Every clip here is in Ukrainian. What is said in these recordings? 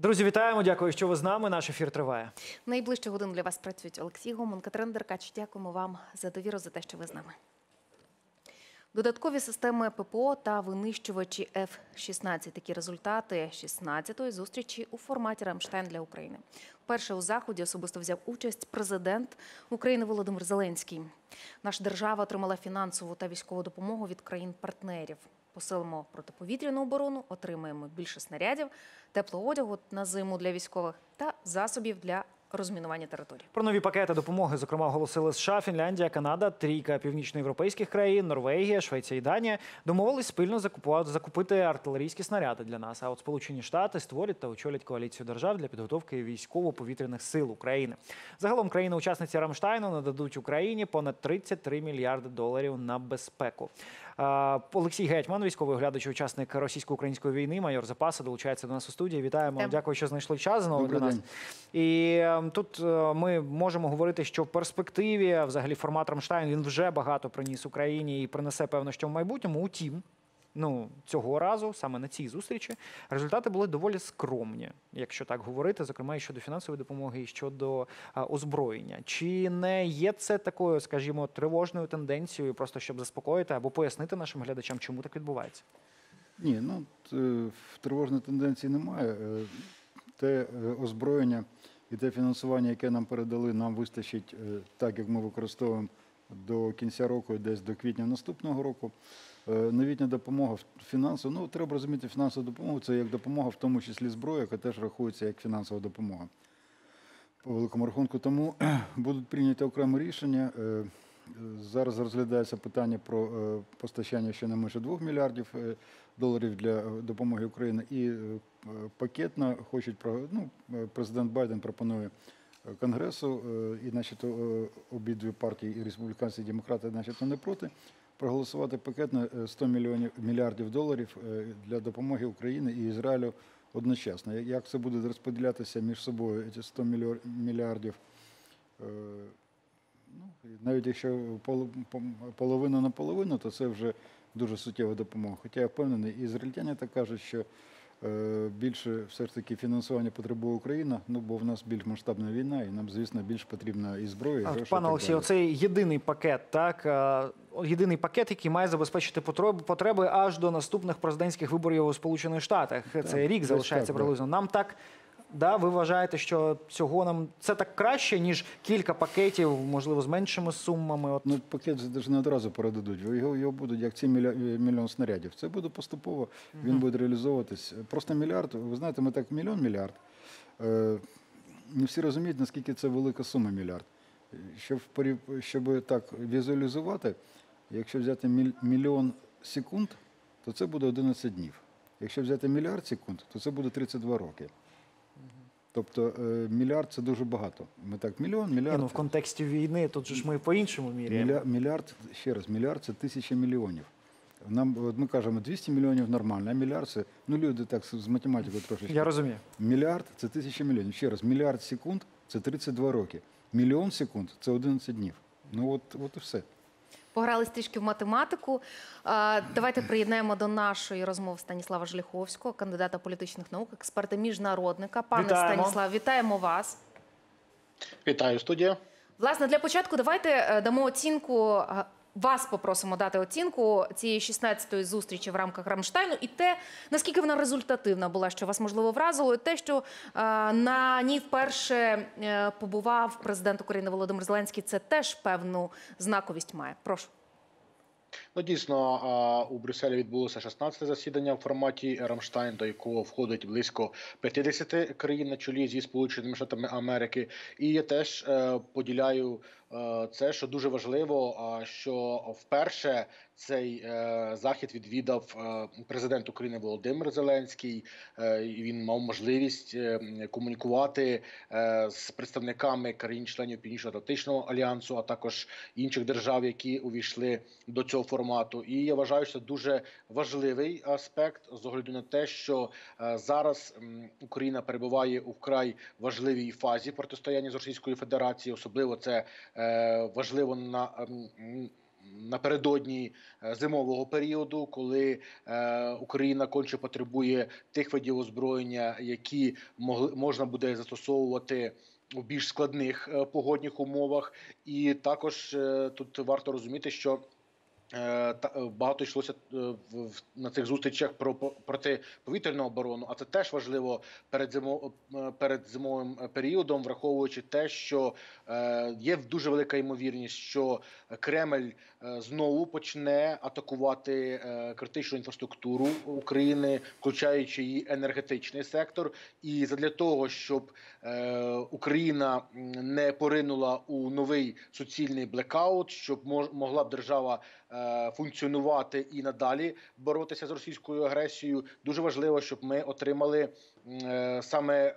Друзі, вітаємо! Дякую, що ви з нами. Наш ефір триває. Найближчі години для вас працюють Олексій Гомон, Катерина Деркач. Дякуємо вам за довіру, за те, що ви з нами. Додаткові системи ППО та винищувачі F-16. Такі результати 16-ї зустрічі у форматі Рамштайн для України. Вперше у заході особисто взяв участь президент України Володимир Зеленський. Наша держава отримала фінансову та військову допомогу від країн-партнерів. Посилимо протиповітряну оборону, отримаємо більше снарядів, теплого одягу на зиму для військових та засобів для розмінування територій. Про нові пакети допомоги, зокрема, оголосили США, Фінляндія, Канада, трійка північноєвропейських країн, Норвегія, Швеція і Данія домовились спільно закупити артилерійські снаряди для нас. А от Сполучені Штати створять та очолять коаліцію держав для підготовки військово-повітряних сил України. Загалом країни-учасниці Рамштайну нададуть Україні понад 33 мільярди доларів на безпеку. Олексій Гетьман, військовий оглядач, учасник російсько-української війни, майор запаса, долучається до нас у студії. Вітаємо. Вітаємо. Дякую, що знайшли час знову Добрий для нас. І е, тут е, ми можемо говорити, що в перспективі взагалі формат Рамштайн він вже багато приніс Україні і принесе певно, що в майбутньому. Утім, ну цього разу, саме на цій зустрічі, результати були доволі скромні, якщо так говорити, зокрема і щодо фінансової допомоги, і щодо е, озброєння. Чи не є це такою, скажімо, тривожною тенденцією, просто щоб заспокоїти або пояснити нашим глядачам, чому так відбувається? Ні, ну е, тривожної тенденції немає. Е, Те е, озброєння і те фінансування, яке нам передали, нам вистачить так, як ми використовуємо до кінця року, десь до квітня наступного року. Е, Новітня допомога фінансова. Ну, треба розуміти, фінансова допомога це як допомога, в тому числі зброя, яка теж рахується як фінансова допомога. По великому рахунку, тому будуть прийняті окремі рішення. Е, Зараз розглядається питання про е, постачання ще не менше 2 мільярдів доларів для допомоги Україні. І пакетно хочуть ну, президент Байден пропонує Конгресу, і е, обидві партії, і республіканці, і демократи, начебто не проти, проголосувати пакетно е, 100 мільйонів мільярдів доларів е, для допомоги Україні і Ізраїлю одночасно. Як- це буде розподілятися між собою, ці 100 мільйор- мільярдів? е, Ну, навіть якщо половина на половину, то це вже дуже суттєва допомога. Хоча я впевнений, і ізраїльтяни так кажуть, що е, більше все ж таки фінансування потребує Україна, ну бо в нас більш масштабна війна, і нам, звісно, більш потрібна і зброя, і. Пане далі. оцей єдиний пакет, так е, єдиний пакет, який має забезпечити потреб- потреби аж до наступних президентських виборів у Сполучених Штатах. Це рік залишається приблизно. Нам так. Да, ви вважаєте, що цього нам це так краще, ніж кілька пакетів, можливо, з меншими сумами. От Ну, пакет же не одразу передадуть. Його, його будуть як ці мільйон снарядів. Це буде поступово, він буде реалізовуватись. Просто мільярд, ви знаєте, ми так мільйон мільярд. Е, не всі розуміють, наскільки це велика сума мільярд. Щоб, щоб так візуалізувати, якщо взяти мільйон секунд, то це буде 11 днів. Якщо взяти мільярд секунд, то це буде 32 роки. Тобто е, мільярд це дуже багато. Ми так мільйон, ні, мільярд. ну, в контексті війни, тут же ж ми по-іншому міряємо. Мільярд, ще раз, мільярд це тисяча мільйонів. Нам, от ми кажемо, 200 мільйонів нормально, а мільярд це, ну люди так з з математикою трошечки. Я розумію. Мільярд це тисяча мільйонів. Ще раз, мільярд секунд це 32 роки. Мільйон секунд це 11 днів. Ну от, от і все. Погрались трішки в математику. Давайте приєднаємо до нашої розмови Станіслава Жліховського, кандидата політичних наук, експерта міжнародника. Пане Вітаємо. Станіслав, вітаємо вас. Вітаю студія. Власне, для початку давайте е, дамо оцінку. Вас попросимо дати оцінку цієї 16-ї зустрічі в рамках Рамштайну і те, наскільки вона результативна була, що вас можливо вразило, і те, що е, на ній вперше е, побував президент України Володимир Зеленський, це теж певну знаковість має. Прошу. Ну дійсно у Брюсселі відбулося 16 засідання в форматі Рамштайн, до якого входить близько 50 країн на чолі зі Сполученими Штатами Америки. І я теж е, поділяю е, це, що дуже важливо, що вперше цей е, захід відвідав президент України Володимир Зеленський. Він мав можливість комунікувати з представниками країн-членів Північно-Атлантичного альянсу, а також інших держав, які увійшли до цього формату. І я вважаю, що це дуже важливий аспект з огляду на те, що е, зараз Україна перебуває у вкрай важливій фазі протистояння з Російською Федерацією. Особливо це е, важливо на напередодні е, зимового періоду, коли е, Україна конче потребує тих видів озброєння, які могли можна буде застосовувати. У більш складних е, погодних умовах, і також е, тут варто розуміти, що Багато йшлося е, на цих зустрічах про по- протиповітряну оборону, а це теж важливо перед зимо е, перед зимовим е, періодом, враховуючи те, що е, є дуже велика ймовірність, що Кремль е, знову почне атакувати е, критичну інфраструктуру України, включаючи її енергетичний сектор. І задля того, щоб е, Україна не поринула у новий суцільний блекаут, щоб могла б держава е, функціонувати і надалі боротися з російською агресією. Дуже важливо, щоб ми отримали е, саме.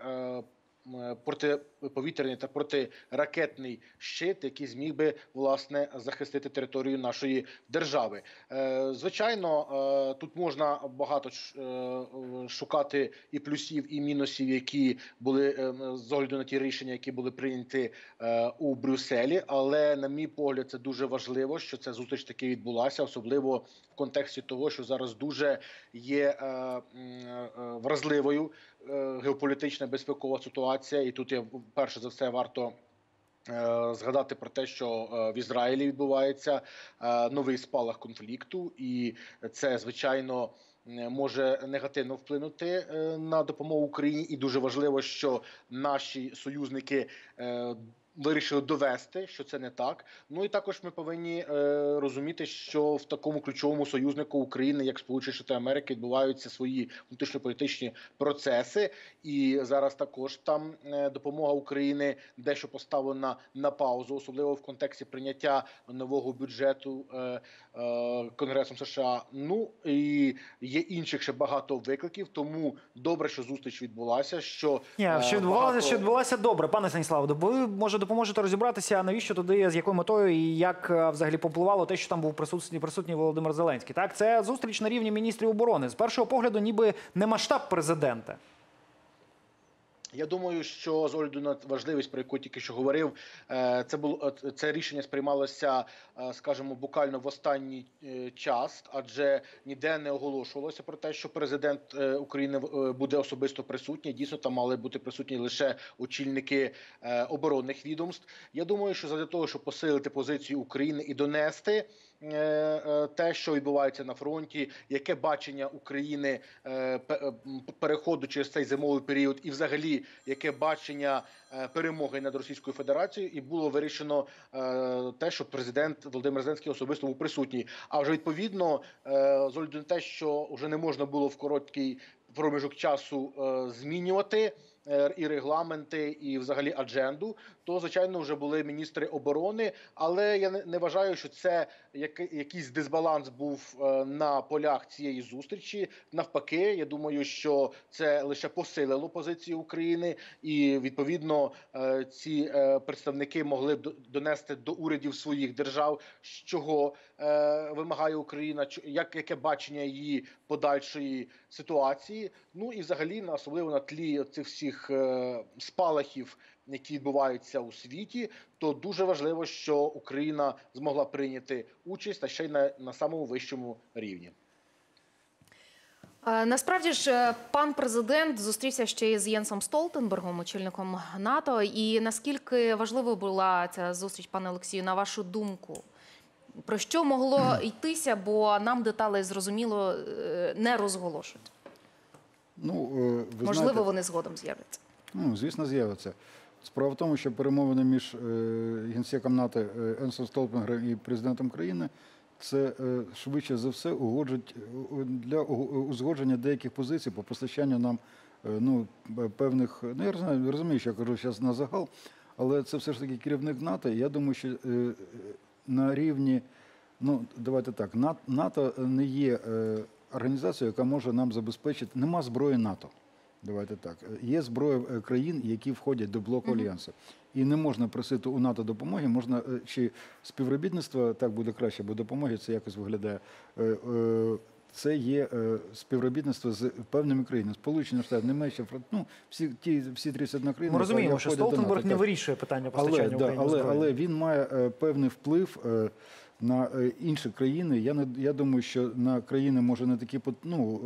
Е, Протиповітряний та протиракетний щит, який зміг би власне захистити територію нашої держави. Е, Звичайно, е, тут можна багато е, шукати і плюсів, і мінусів, які були е, з огляду на ті рішення, які були прийняті е, у Брюсселі. Але на мій погляд, це дуже важливо, що ця зустріч таки відбулася, особливо в контексті того, що зараз дуже є е, е, вразливою е, геополітична безпекова ситуація, і тут я перше за все варто. е, Згадати про те, що е, в Ізраїлі відбувається е, новий спалах конфлікту, і це звичайно е, може негативно вплинути е, на допомогу Україні. І дуже важливо, що наші союзники е, вирішили довести, що це не так. Ну і також ми повинні е, розуміти, що в такому ключовому союзнику України, як Сполучені Штати Америки, відбуваються свої внутрішньополітичні процеси. І зараз також там е, допомога України дещо поставлена на паузу, особливо в контексті прийняття нового бюджету е, е, Конгресом США. Ну і є інших ще багато викликів. Тому добре, що зустріч відбулася. Що Ні, е, що відбувалося, багато- що відбулося добре, пане Станіславе. Ви може допоможете розібратися, навіщо туди, з якою метою і як е, взагалі попливало те, що там був присутній присутній Володимир Зеленський. Так, це зустріч на рівні міністрів оборони. З першого погляду, ніби не масштаб президента. Я думаю, що з огляду на важливість, про яку тільки що говорив, е, це було це рішення сприймалося, е, скажімо, буквально в останній е, час, адже ніде не оголошувалося про те, що президент України буде особисто присутній. Дійсно, там мали бути присутні лише очільники оборонних відомств. Я думаю, що задля того, щоб посилити позицію України і донести. Е, е, Те, що відбувається на фронті, яке бачення України е, пе- переходу через цей зимовий період, і взагалі яке бачення перемоги над Російською Федерацією, і було вирішено те, що президент Володимир Зеленський особисто був присутній. А вже відповідно з огляду на те, що вже не можна було в короткий проміжок часу змінювати. Е, І регламенти, і взагалі адженду, то звичайно вже були міністри оборони. Але я не, вважаю, що це яки- якийсь дисбаланс був е, на полях цієї зустрічі. Навпаки, я думаю, що це лише посилило позицію України, і відповідно е, ці представники могли донести до урядів своїх держав, чого вимагає Україна, як яке бачення її подальшої ситуації. Ну і взагалі на особливо на тлі цих всіх е, спалахів. Які відбуваються у світі, то дуже важливо, що Україна змогла прийняти участь, а ще й на, на самому вищому рівні. Е, Насправді ж е, пан президент зустрівся ще із Єнсом Столтенбергом, очільником НАТО. І наскільки важливою була ця зустріч, пане Олексію, на вашу думку? Про що могло йтися, бо нам деталей зрозуміло е, не розголошують. Ну, е, ви Можливо, знаєте, вони згодом з'являться. Ну, звісно, з'явиться. Справа в тому, що перемовини між е, генсеком НАТО Енсом Столпенгером і президентом країни це швидше за все угоджить для узгодження деяких позицій по постачанню нам ну, певних. Ну, я розумію, що я кажу зараз на загал, але це все ж таки керівник НАТО. Я думаю, що на рівні, ну давайте так, На- НАТО не є е, організацією, яка може нам забезпечити. Нема зброї НАТО. Давайте так. Є зброя е, країн, які входять до блоку альянсу. І не можна просити у НАТО допомоги, можна е, чи співробітництво, так буде краще, бо допомоги це якось виглядає. Це є е, співробітництво з певними країнами. Сполучені Штати, Німеччина, ну, всі ті всі 31 країни. Ми розуміємо, що Столтенберг не вирішує питання Але, постачання да, але, але він має е, певний вплив е, на інші країни. Я не я думаю, що на країни може не такі ну,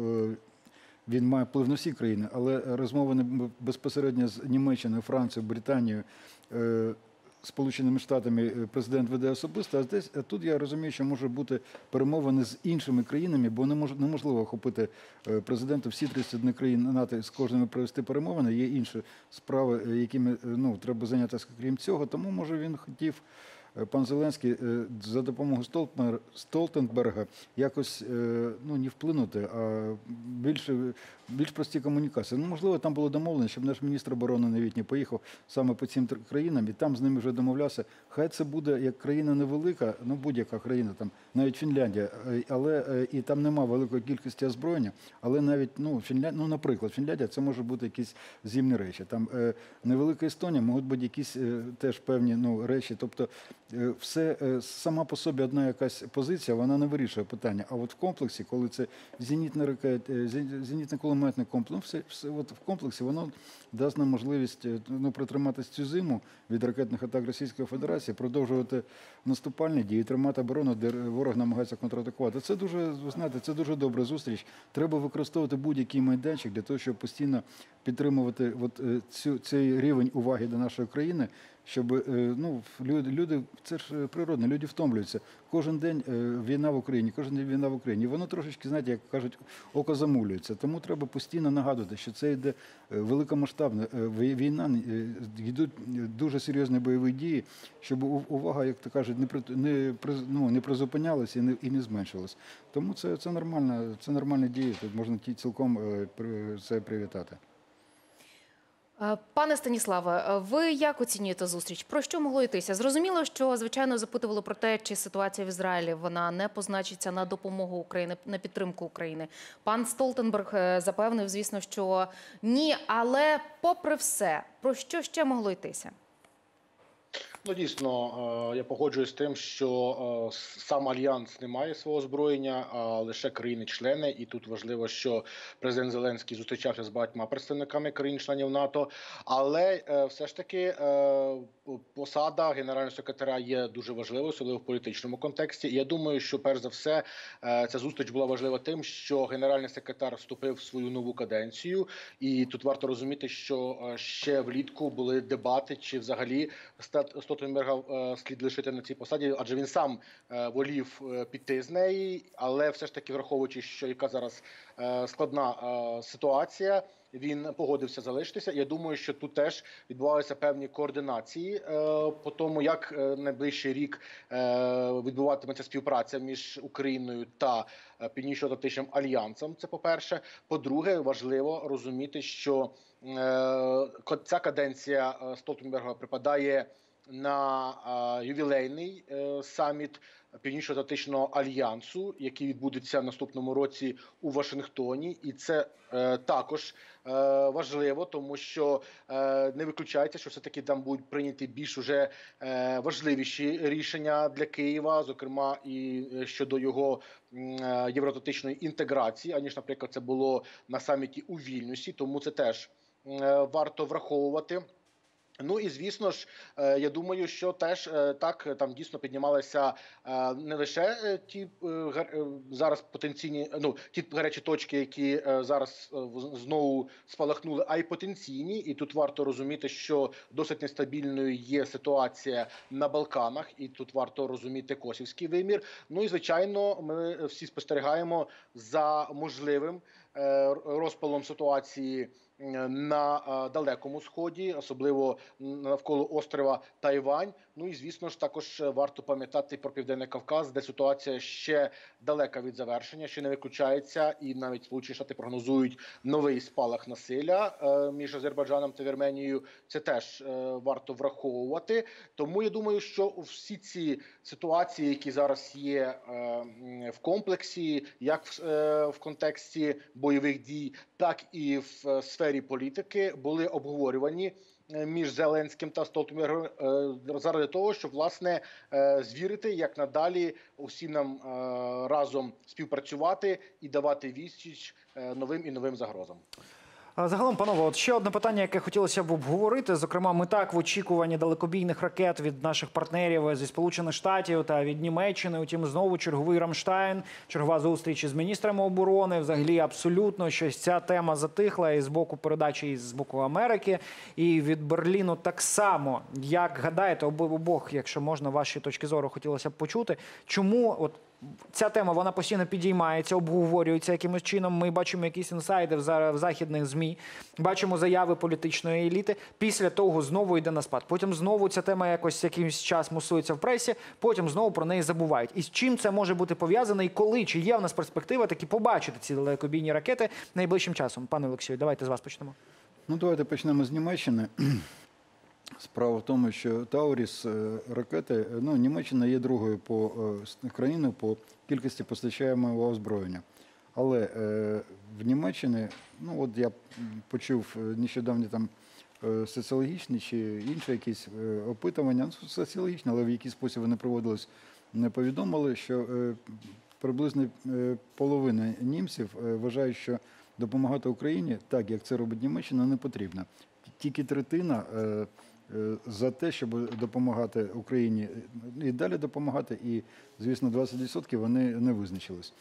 він має вплив на всі країни, але розмови безпосередньо з Німеччиною, Францією, Британією. Е, Сполученими Штатами е, президент веде особисто, а десь а тут я розумію, що може бути перемовини з іншими країнами, бо не мож- неможливо охопити е, президента всі 31 країн НАТО з кожними провести перемовини. Є інші справи, е, якими е, ну треба зайнятися крім цього. Тому може він хотів. е, Пан Зеленський е, за допомогою Столтенберга якось е, ну не вплинути, а більше більш прості комунікації. Ну можливо, там було домовлено, щоб наш міністр оборони новітній поїхав саме по цим країнам, і там з ними вже домовлявся. Хай це буде як країна невелика, ну будь-яка країна, там навіть Фінляндія, е, але е, і там нема великої кількості озброєння. Але навіть ну Фінляндія, ну наприклад, Фінляндія це може бути якісь зімні речі. Там е, невелика Естонія можуть бути якісь теж певні ну речі. Тобто, все сама по собі одна якась позиція, вона не вирішує питання. А от в комплексі, коли це зенітний ракет, е, зенітно кулеметний комплекс, все, все от в комплексі воно дасть нам можливість е, ну, притриматися цю зиму від ракетних атак Російської Федерації, продовжувати наступальні дії, тримати оборону, де ворог намагається контратакувати. Це дуже, ви знаєте, це дуже добра зустріч. Треба використовувати будь-який майданчик для того, щоб постійно підтримувати от, е, цю, цей рівень уваги до нашої країни. Щоб е, ну люди, люди, це ж е, природно, люди втомлюються. Кожен день війна в Україні, кожен день війна в Україні. Воно трошечки, знаєте, як кажуть, око замулюється. Тому треба постійно нагадувати, що це йде великомасштабна війна, йдуть дуже серйозні бойові дії, щоб увага, як то кажуть, не при- не ну, не призупинялася і не і не зменшилась. Тому це, це нормально, це нормальні дії. Тут можна цілком це привітати. Е, Пане Станіславе, е, ви як оцінюєте зустріч? Про що могло йтися? Зрозуміло, що звичайно запитували про те, чи ситуація в Ізраїлі вона не позначиться на допомогу України на підтримку України. Пан Столтенберг е, запевнив, звісно, що ні, але попри все, про що ще могло йтися? Ну дійсно, е, я погоджуюсь з тим, що е, сам альянс не має свого озброєння, а лише країни-члени. І тут важливо, що президент Зеленський зустрічався з багатьма представниками країн-членів НАТО. Але е, все ж таки посада генерального секретаря є дуже важливою, особливо в політичному контексті. І я думаю, що перш за все ця зустріч була важлива тим, що генеральний секретар вступив в свою нову каденцію, і тут варто розуміти, що ще влітку були дебати, чи взагалі Стат- Столтенберга е, слід лишити на цій посаді, адже він сам е, волів е, піти з неї, але все ж таки, враховуючи, що яка зараз складна ситуація. Він погодився залишитися. Я думаю, що тут теж відбувалися певні координації по тому, як найближчий рік відбуватиметься співпраця між Україною та Північно-Атлантичним альянсом. Це по перше. По-друге, важливо розуміти, що ця каденція Столтенберга припадає на ювілейний е, саміт Північно-Атлантичного альянсу, який відбудеться наступному році у Вашингтоні, і це е, також е, важливо, тому що не виключається, що все таки там будуть прийняті більш уже важливіші рішення для Києва, зокрема і щодо його євроатлантичної інтеграції, аніж, наприклад, це було на саміті у Вільнюсі. Тому це теж варто враховувати. Ну і звісно ж, е, я думаю, що теж е, так е, там дійсно піднімалися не лише ті зараз потенційні, ну ті гарячі точки, які зараз знову спалахнули, а й потенційні. І тут варто розуміти, що досить нестабільною є ситуація на Балканах, і тут варто розуміти косівський вимір. Ну і звичайно, ми всі спостерігаємо за можливим розпалом ситуації на е, далекому сході, особливо навколо острова Тайвань. Ну і звісно ж, також е, варто пам'ятати про південний Кавказ, де ситуація ще далека від завершення, ще не виключається, і навіть Сполучені Штати прогнозують новий спалах насилля е, між Азербайджаном та Вірменією. Це теж варто враховувати. Тому я думаю, що всі ці ситуації, які зараз є в комплексі, як в, контексті бойових дій, так і в е, сфері політики, були обговорювані. е, Між Зеленським та Столтенбергом е, заради того, щоб власне е, звірити, як надалі усім нам разом співпрацювати і давати відсіч новим і новим загрозам. Загалом, панове, от ще одне питання, яке хотілося б обговорити. Зокрема, ми так в очікуванні далекобійних ракет від наших партнерів зі Сполучених Штатів та від Німеччини. Утім, знову черговий Рамштайн, чергова зустріч із міністрами оборони. Взагалі, абсолютно щось ця тема затихла і з боку передачі, і з боку Америки, і від Берліну так само. Як гадаєте, об- обох, якщо можна, ваші точки зору хотілося б почути, чому от ця тема вона постійно підіймається, обговорюється якимось чином. Ми бачимо якісь інсайди в за- західних змі, бачимо заяви політичної еліти. Після того знову йде на спад. Потім знову ця тема якось якийсь час мусується в пресі. Потім знову про неї забувають. І з чим це може бути пов'язано, і коли чи є в нас перспектива таки побачити ці далекобійні ракети найближчим часом? Пане Олексію, давайте з вас почнемо. Ну, давайте почнемо з Німеччини. Справа в тому, що Тауріс е, ракети, е, ну, Німеччина є другою по е, країною по кількості постачаємого озброєння. Але е, в Німеччині, ну от я почув нещодавні там соціологічні чи інші якісь опитування, ну, соціологічні, але в який спосіб вони проводились, не повідомили, що е, приблизно половина німців вважають, що допомагати Україні, так як це робить Німеччина, не потрібно. Тільки третина е, за те, щоб допомагати Україні і далі допомагати, і, звісно, 20% вони не визначились.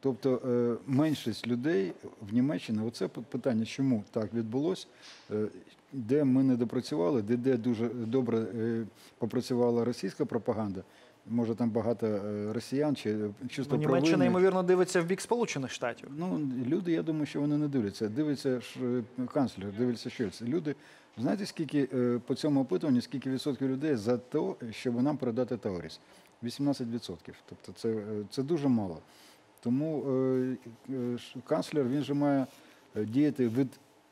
Тобто е, меншість людей в Німеччині, оце питання, чому так відбулося, е, де ми не допрацювали, де, де дуже добре е, попрацювала російська пропаганда. Може, там багато е, росіян чи чисто Ну, Німеччина, ймовірно, дивиться в бік Сполучених Штатів. Ну, люди, я думаю, що вони не дивляться. Дивиться е, канцлер, дивиться Шольц. Люди, знаєте, скільки е, по цьому опитуванню, скільки відсотків людей за те, щоб нам передати Тауріс? 18 відсотків. Тобто це, е, це дуже мало. Тому е, канцлер він же має діяти від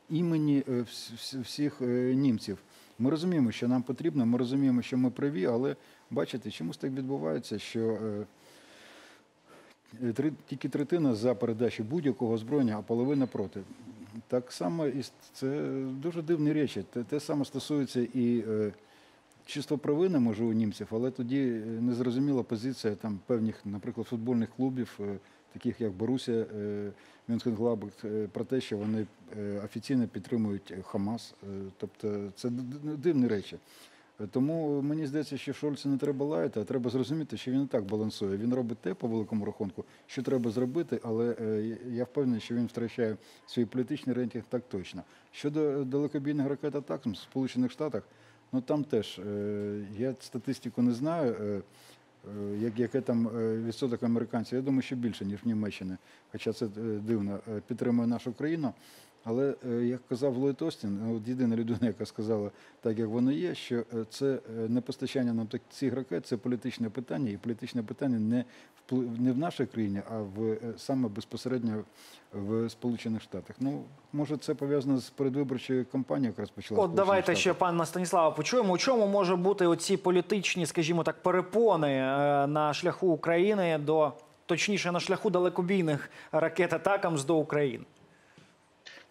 імені вс- вс- всіх німців. Ми розуміємо, що нам потрібно, ми розуміємо, що ми праві, але бачите, чомусь так відбувається, що. тільки третина за передачу будь-якого озброєння, а половина проти. Так само і це дуже дивні речі. Те, те саме стосується і е, чисто провини, може, у німців, але тоді е, незрозуміла позиція там певних, наприклад, футбольних клубів, е, таких як Борусія, е, Мюнхенгладбах, е, про те, що вони е, офіційно підтримують Хамас. Е, Тобто це дивні речі. Е, Тому мені здається, що Шольца не треба лаяти, а треба зрозуміти, що він і так балансує. Він робить те по великому рахунку, що треба зробити, але е, я впевнений, що він втрачає свій політичний рейтинг так точно. Щодо далекобійних ракет атак в Сполучених Штатах, ну там теж е, я статистику не знаю. е, е, Як, яке там е, відсоток американців? Я думаю, що більше, ніж в Німеччині, хоча це е, дивно, е, підтримує нашу країну. Але е, як казав Ллойд Остін, от єдина людина, яка сказала так, як воно є, що е, це е, не постачання нам цих ракет, це політичне питання, і політичне питання не вплив не в нашій країні, а в саме безпосередньо в Сполучених Штатах. Ну може це пов'язано з передвиборчою кампанією, яка розпочалася. От давайте ще пана Станіслава почуємо. У чому може бути оці політичні, скажімо так, перепони на шляху України до точніше на шляху далекобійних ракет атакамс до України?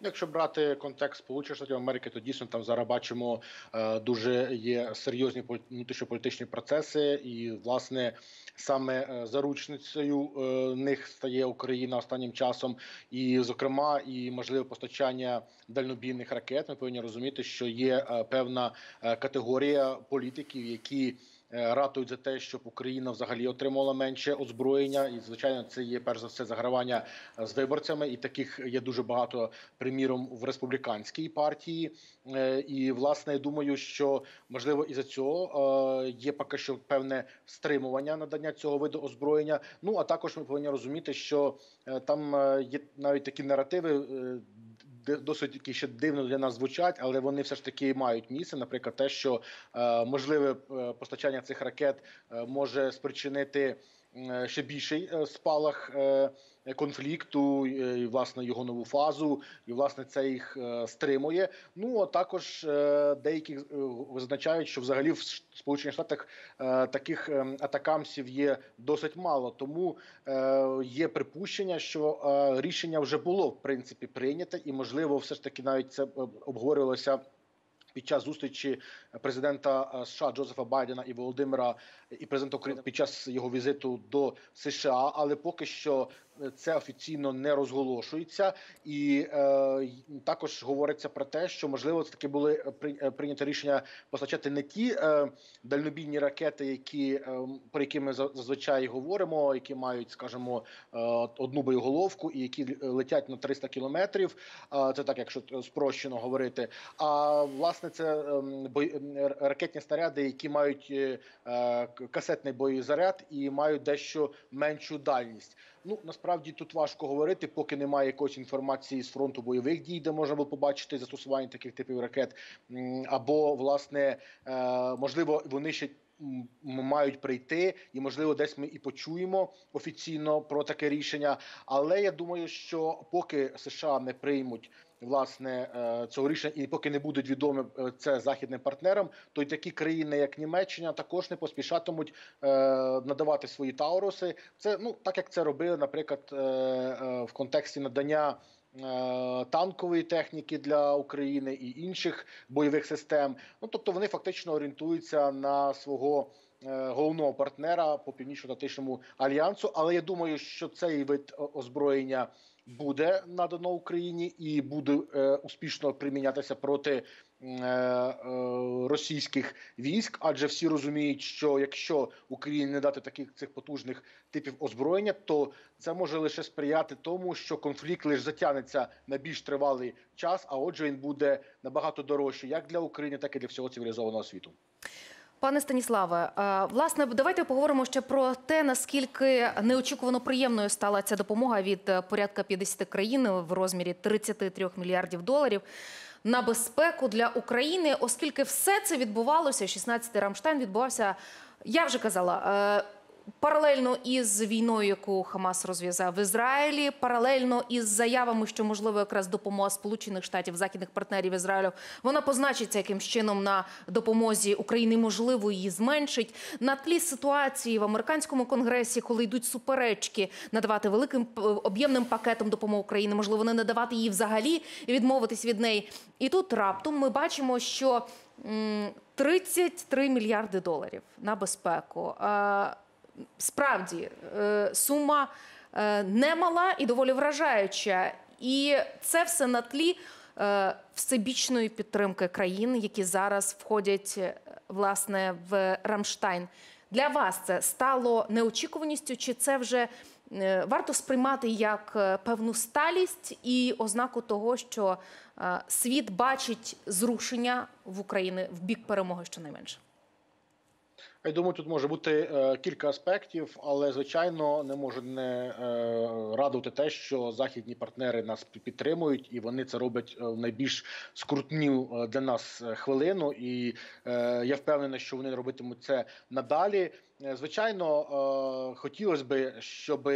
Якщо брати контекст Сполучених Штатів Америки, то дійсно там зараз бачимо е, дуже є серйозні полі- внутрішньополітичні процеси, і власне саме е, заручницею е, них стає Україна останнім часом, і зокрема, і можливе постачання дальнобійних ракет. Ми повинні розуміти, що є певна категорія політиків, які ратують за те, щоб Україна взагалі отримала менше озброєння, і звичайно, це є перш за все загравання е, з виборцями, і таких є дуже багато, приміром, в республіканській партії. Е, І власне я думаю, що можливо із за цього е, є поки що певне стримування надання цього виду озброєння. Ну а також ми повинні розуміти, що е, там е, є навіть такі наративи. Досить які ще дивно для нас звучать, але вони все ж таки мають місце. Наприклад, те, що е, можливе е, постачання цих ракет е, може спричинити ще більший е, спалах е, конфлікту, е, і власне його нову фазу, і власне це їх е, стримує. Ну а також е, деякі е, визначають, що взагалі в Сполучених Штатах е, таких е, атакамсів є досить мало. Тому е, є припущення, що е, рішення вже було в принципі прийняте, і можливо, все ж таки навіть це е, обговорювалося. Під час зустрічі президента е, США Джозефа Байдена і Володимира і президента України під час його візиту до США, але поки що це офіційно не розголошується, і е, також говориться про те, що можливо це таки були е, е, прийнято рішення постачати не ті е, дальнобійні ракети, які е, про які ми зазвичай говоримо, які мають, скажімо, е, одну боєголовку і які летять на 300 кілометрів. Е, Це так, якщо спрощено говорити. А власне це ем, бой- ракетні снаряди, які мають е, е, касетний боєзаряд і мають дещо меншу дальність. Ну насправді тут важко говорити, поки немає якоїсь інформації з фронту бойових дій, де можна було побачити застосування таких типів ракет, або власне е, можливо вони ще. Мають прийти, і можливо, десь ми і почуємо офіційно про таке рішення. Але я думаю, що поки США не приймуть власне е, цього рішення, і поки не будуть відомі е, це західним партнерам, то й такі країни, як Німеччина, також не поспішатимуть е, надавати свої тауруси. Це ну так як це робили, наприклад, в контексті надання. Танкової техніки для України і інших бойових систем. Ну тобто вони фактично орієнтуються на свого головного партнера по північно-атлантичному альянсу. Але я думаю, що цей вид озброєння буде надано Україні і буде е, успішно примінятися проти е, е, російських військ, адже всі розуміють, що якщо Україні не дати таких цих потужних типів озброєння, то це може лише сприяти тому, що конфлікт лише затягнеться на більш тривалий час, а отже, він буде набагато дорожчий як для України, так і для всього цивілізованого світу. Пане Станіславе, е, власне, давайте поговоримо ще про те, наскільки неочікувано приємною стала ця допомога від е, порядка 50 країн в розмірі 33 мільярдів доларів на безпеку для України, оскільки все це відбувалося, 16-й Рамштайн відбувався, я вже казала, е, Паралельно із війною, яку Хамас розв'язав в Ізраїлі, паралельно із заявами, що можливо якраз допомога Сполучених Штатів західних партнерів Ізраїлю, вона позначиться якимсь чином на допомозі України, можливо, її зменшить на тлі ситуації в американському конгресі, коли йдуть суперечки, надавати великим об'ємним пакетом допомоги Україні, можливо, не надавати її взагалі і відмовитись від неї. І тут раптом ми бачимо, що м, 33 мільярди доларів на безпеку. Справді е, сума е, немала і доволі вражаюча. І це все на тлі е, всебічної підтримки країн, які зараз входять власне в Рамштайн. Для вас це стало неочікуваністю, чи це вже варто сприймати як певну сталість і ознаку того, що світ бачить зрушення в Україні в бік перемоги щонайменше? Я думаю, тут може бути е, кілька аспектів, але звичайно не можу не е, радувати те, що західні партнери нас підтримують, і вони це роблять е, в найбільш скрутну е, для нас е, хвилину. І е, я впевнений, що вони робитимуть це надалі. Звичайно, хотілося б, щоб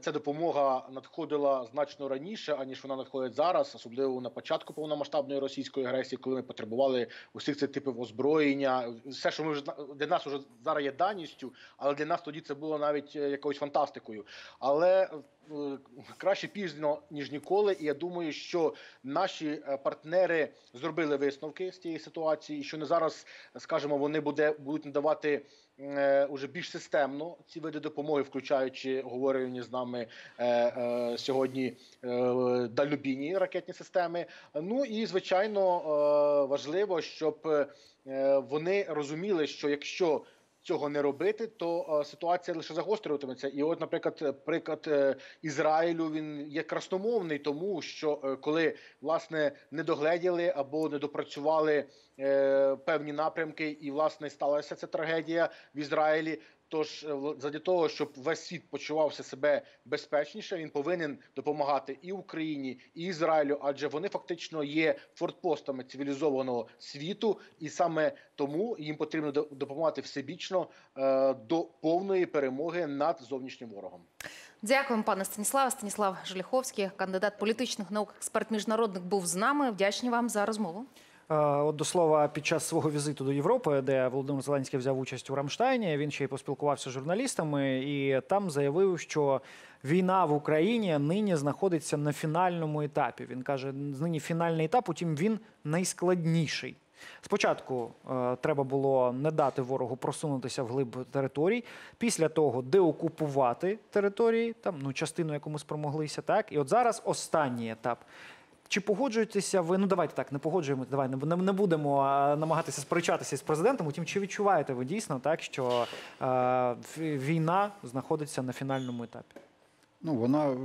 ця допомога надходила значно раніше, аніж вона надходить зараз, особливо на початку повномасштабної російської агресії, коли ми потребували усіх цих типів озброєння. Все, що ми вже для нас вже зараз є даністю, але для нас тоді це було навіть е, якоюсь фантастикою. Але е, краще пізно ніж ніколи. І я думаю, що наші е, партнери зробили висновки з цієї ситуації, і що не зараз, скажімо, вони буде будуть надавати. Уже більш системно ці види допомоги, включаючи говорені з нами сьогодні дальнобійні ракетні системи. Ну і звичайно важливо, щоб вони розуміли, що якщо цього не робити, то е, ситуація лише загострюватиметься. І, от, наприклад, е, приклад е, Ізраїлю він є красномовний, тому що е, коли власне не догледіли або не допрацювали е, певні напрямки, і власне сталася ця трагедія в Ізраїлі. Тож, е, задля того, щоб весь світ почувався себе безпечніше, він повинен допомагати і Україні, і Ізраїлю, адже вони фактично є фортпостами цивілізованого світу, і саме тому їм потрібно до- допомагати всебічно е, до повної перемоги над зовнішнім ворогом. Дякуємо, пане Станіславе. Станіслав Желіховський, кандидат політичних наук, експерт міжнародних, був з нами. Вдячні вам за розмову. Е, От до слова, під час свого візиту до Європи, де Володимир Зеленський взяв участь у Рамштайні, він ще й поспілкувався з журналістами, і там заявив, що війна в Україні нині знаходиться на фінальному етапі. Він каже, нині фінальний етап, утім він найскладніший. Спочатку е, треба було не дати ворогу просунутися вглиб територій, після того деокупувати території, там ну частину, яку ми спромоглися, так і от зараз останній етап. Чи погоджуєтеся ви? Ну давайте так, не погоджуємо. Давай не, не, будемо намагатися сперечатися з президентом. Утім, чи відчуваєте ви дійсно так, що е, війна знаходиться на фінальному етапі? Ну, вона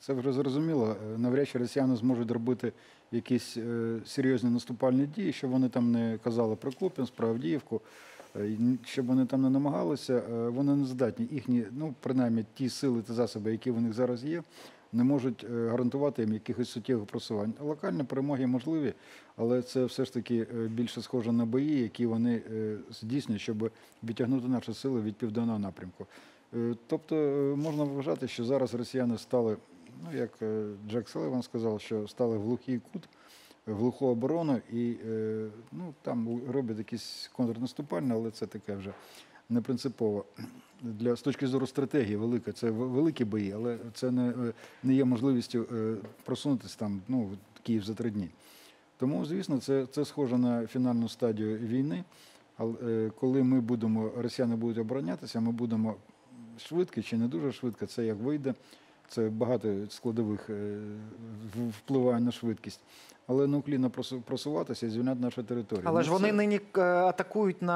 це вже зрозуміло. Е, Навряд чи росіяни зможуть робити якісь е, серйозні наступальні дії, щоб вони там не казали про Куп'янськ, про Авдіївку. Е, Щоб вони там не намагалися, е, вони не здатні. Їхні, ну принаймні, ті сили та засоби, які в них зараз є, не можуть е, гарантувати їм якихось суттєвих просувань. Локальні перемоги можливі, але це все ж таки е, більше схоже на бої, які вони е, здійснюють, щоб відтягнути наші сили від південного напрямку. Тобто можна вважати, що зараз росіяни стали, ну як Джек Селеван сказав, що стали в глухий кут, в глуху оборону і ну, там роблять якісь контрнаступальні, але це таке вже не принципово. Для, з точки зору стратегії велика, це великі бої, але це не, е, не є можливістю е, просунутися там, ну, Київ за три дні. Тому, звісно, це, це схоже на фінальну стадію війни. Але коли ми будемо, росіяни будуть оборонятися, ми будемо швидко чи не дуже швидко, це як вийде. Це багато складових е, впливає на швидкість. Але неуклінно просу- просуватися і звільняти нашу територію. Але Ну, ж вони це- нині е, атакують на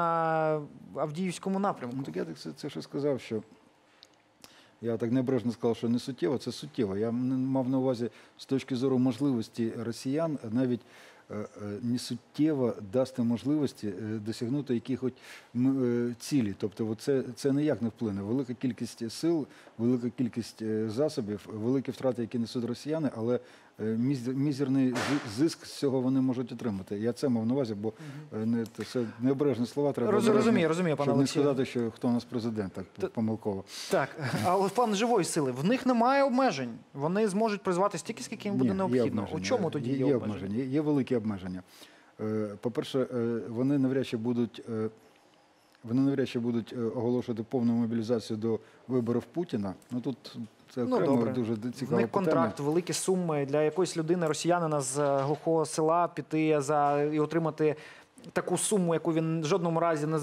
Авдіївському напрямку. Ну, так я так це, це ще сказав, що я так небрежно сказав, що не суттєво, це суттєво. Я мав на увазі з точки зору можливості росіян навіть е, е, не суттєво дасти можливості е, досягнути якихось цілі. Тобто, це, це ніяк не вплине. Велика кількість сил, велика кількість засобів, великі втрати, які несуть росіяни, але мізерний зиск з цього вони можуть отримати. Я це мав на увазі, бо е, не, це необережні слова треба. Роз- розумію, розумію, пане щоб не сказати, що хто у нас президент, так Та- помилково. Так, а от план живої сили в них немає обмежень. Вони зможуть призвати стільки, скільки їм буде Ні, необхідно. У чому тоді є, є обмеження? обмеження? Є, великі обмеження. Е, По-перше, е, вони навряд чи будуть. е, Вони навряд чи будуть е, оголошувати повну мобілізацію до виборів Путіна. Ну тут це Ну, добре. дуже цікаве них контракт, великі суми для якоїсь людини, росіянина з е, глухого села піти за і отримати таку суму, яку він в жодному разі не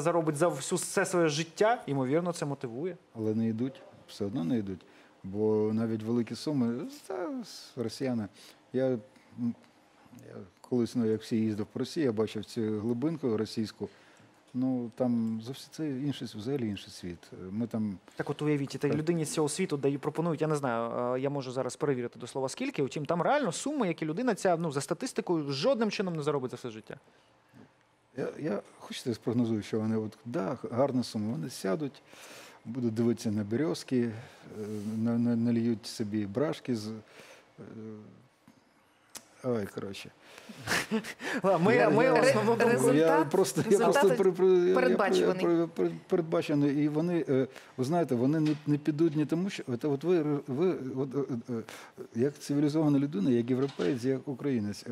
заробить за всю все своє життя. Ймовірно, це мотивує. Але не йдуть, все одно не йдуть. Бо навіть великі суми, с- росіяни. Я, я колись, ну, як всі їздив по Росії, я бачив цю глибинку російську. Ну там зовсім це інший взагалі інший світ. Ми там Так от уявіть, та людині з цього світу дають, пропонують, я не знаю, е, я можу зараз перевірити до слова скільки, утім, там реально суми, які людина ця, ну, за статистикою, жодним чином не заробить за все життя. Я, я хочете, спрогнозую, що вони от, да, гарна сума. Вони сядуть, будуть дивитися на березки, е, на, на, нальють собі брашки з. е, Ой, коротше. Ми, ми я- основну думку. Результат- я просто, я просто передбачуваний. я- я- передбачений. І вони, е, ви знаєте, вони не, не підуть не тому, що от, от ви, ви от, е, е, як цивілізована людина, як європеєць, як українець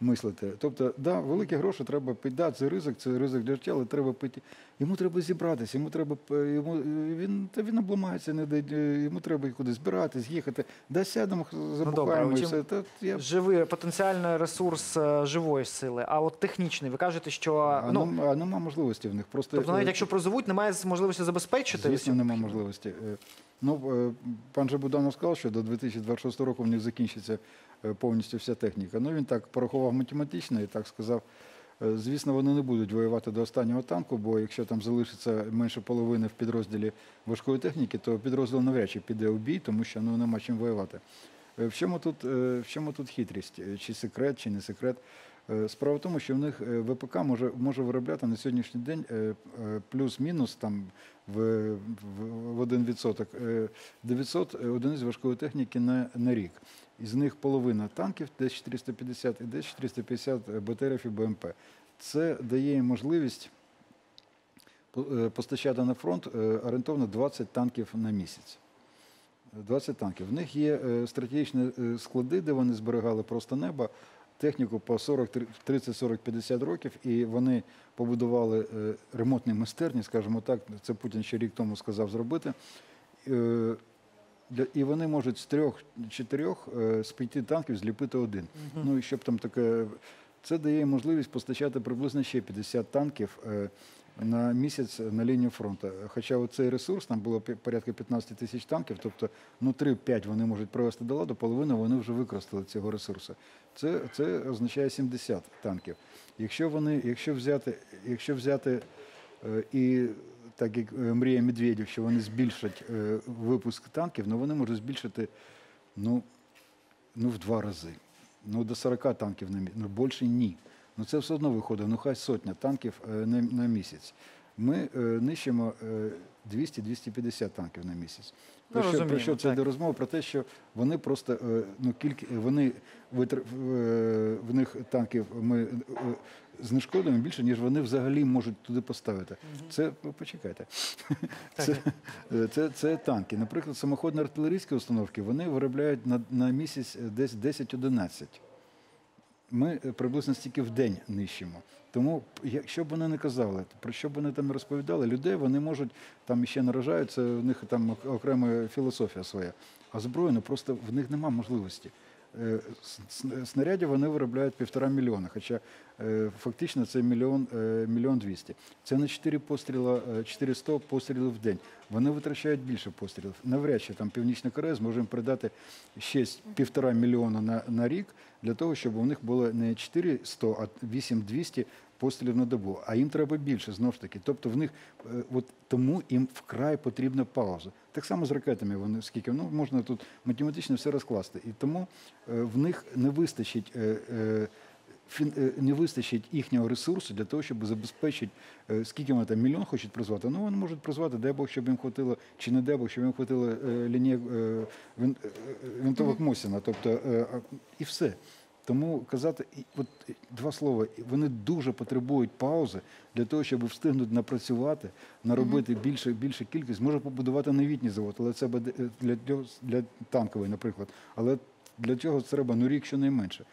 мислите. Тобто, да, великі гроші треба пити. Це ризик, це ризик для життя, але треба пити. Йому треба зібратися, йому треба йому він та він обламається, не е, йому треба кудись збиратись, їхати. Да сядемо, забухаємо і утім, все. Та, я Живий потенціальний ресурс е, живої сили, а от технічний. Ви кажете, що а, ну, а нема можливості в них. Просто тобто, навіть е, якщо призовуть, немає можливості забезпечити. Звісно, немає можливості. Е, Ну, е, пан же Буданов сказав, що до 2026 року в них закінчиться е, повністю вся техніка. Ну, він так порахував математично і так сказав. е, Звісно, вони не будуть воювати до останнього танку, бо якщо там залишиться менше половини в підрозділі важкої техніки, то підрозділ навряд чи піде у бій, тому що ну, нема чим воювати. Е, В чому тут, е, в чому тут хитрість? Е, Чи секрет, чи не секрет? Справа в тому, що в них ВПК може, може виробляти на сьогоднішній день плюс-мінус там в, в, в 1%, е, 900 одиниць важкої техніки на, на рік. Із них половина танків, десь 450, і десь 450 БТРів і БМП. Це дає їм можливість постачати на фронт орієнтовно 20 танків на місяць. 20 танків. В них є е, стратегічні е, склади, де вони зберігали просто небо, техніку по 40, 30, 40, 50 років, і вони побудували е, ремонтні майстерні, скажімо так, це Путін ще рік тому сказав зробити. І вони можуть з трьох-чотирьох з п'яти танків зліпити один. Ну і щоб там таке Це дає можливість постачати приблизно ще 50 танків на місяць на лінію фронту. Хоча цей ресурс там було порядка 15 тисяч танків, тобто ну 3-5 вони можуть привести до ладу, половину вони вже використали цього ресурсу. Це, це означає 70 танків. Якщо вони, якщо взяти, якщо взяти е, і так як е, мріє Медведєв, що вони збільшать е, випуск танків, ну вони можуть збільшити ну, ну в два рази. Ну до 40 танків на місяць. Ну більше ні. Ну це все одно виходить, ну хай сотня танків е, на, місяць. Ми е, нищимо е, 200-250 танків на місяць. Ну, Про що, про що це йде розмова? Про те, що вони просто е, ну кілька вони в, е, них танків ми е, знешкодуємо більше, ніж вони взагалі можуть туди поставити. Це почекайте. Це, е, це, це танки. Наприклад, самоходні артилерійські установки вони виробляють на, на місяць е, десь 10-11. Ми е, приблизно стільки в день нищимо. Тому, якщо б вони не казали, про що б вони там розповідали, людей вони можуть там ще наражаються, у них там окрема філософія своя. А зброю ну, просто в них немає можливості. Е, Снарядів вони виробляють півтора мільйона, хоча фактично це мільйон, е, мільйон двісті. Це на 4 постріла, е, 400 пострілів в день. Вони витрачають більше пострілів. Навряд чи там Північна Корея зможе придати ще півтора мільйона на, на рік для того, щоб у них було не 400, а 8200 пострілів на добу. А їм треба більше знову ж таки. Тобто в них е, от тому їм вкрай потрібна пауза. Так само з ракетами. Вони скільки ну можна тут математично все розкласти. І тому е, в них не вистачить. Е, Не вистачить їхнього ресурсу для того, щоб забезпечити, е, скільки вони там мільйон хочуть призвати. Ну вони можуть призвати, дай Бог, щоб їм хватило, чи не дай Бог, щоб їм хватило е, ліній вин- е, винтовок Мосіна. Тобто і все. Тому казати, от два слова, вони дуже потребують паузи для того, щоб встигнути напрацювати, наробити більше, більше кількість. Може побудувати новітній завод, але це буде для, для, для танковий, наприклад. Але для цього треба ну рік щонайменше.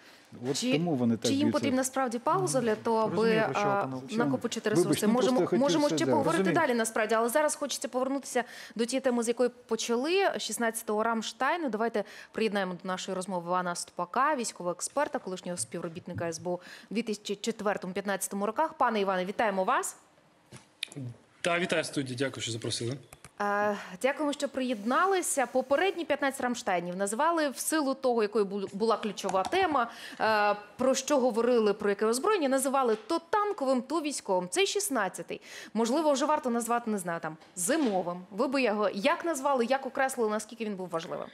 От Чи, тому вони так чи їм потрібна справді пауза для того, аби Розумію, а, накопичити ресурси? ну, можемо можемо ще поговорити Розумію. далі насправді, але зараз хочеться повернутися до тієї теми, з якої почали 16-го Рамштайну. Давайте приєднаємо до нашої розмови Івана Ступака, військового експерта, колишнього співробітника СБУ в 2004-2015 роках. Пане Іване, вітаємо вас. Та вітаю студії, дякую, що запросили. Е, Дякуємо, що приєдналися. Попередні 15 рамштайнів називали в силу того, якою була ключова тема, е, про що говорили, про яке озброєння, називали то танковим, то військовим. Цей 16-й. Можливо, вже варто назвати, не знаю, там зимовим. Ви би його як назвали, як окреслили, наскільки він був важливим?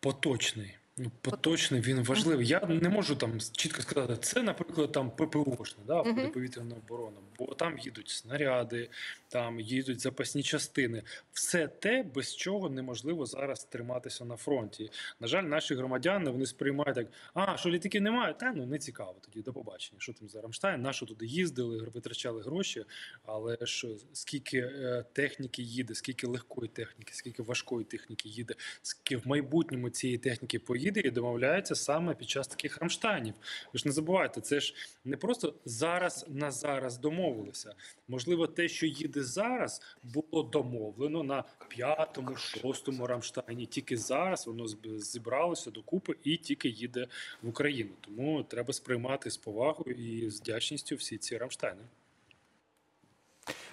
Поточний. Ну, поточний він важливий. Я не можу там чітко сказати, це, наприклад, там ППОшне, да, протиповітряна оборона, бо там їдуть снаряди, там їдуть запасні частини. Все те, без чого неможливо зараз триматися на фронті. На жаль, наші громадяни вони сприймають так: а що літаків немає? Та ну не цікаво. Тоді до побачення. Що там за Рамштайн? На що туди їздили, витрачали гроші. Але що скільки е, техніки їде, скільки легкої техніки, скільки важкої техніки їде, скільки в майбутньому цієї техніки поїде і домовляється саме під час таких Рамштайнів. Ви ж не забувайте, це ж не просто зараз на зараз домовилися. Можливо, те, що їде зараз, було домовлено на п'ятому, шостому Рамштайні. Тільки зараз воно зібралося докупи і тільки їде в Україну. Тому треба сприймати з повагою і з вдячністю всі ці Рамштайни.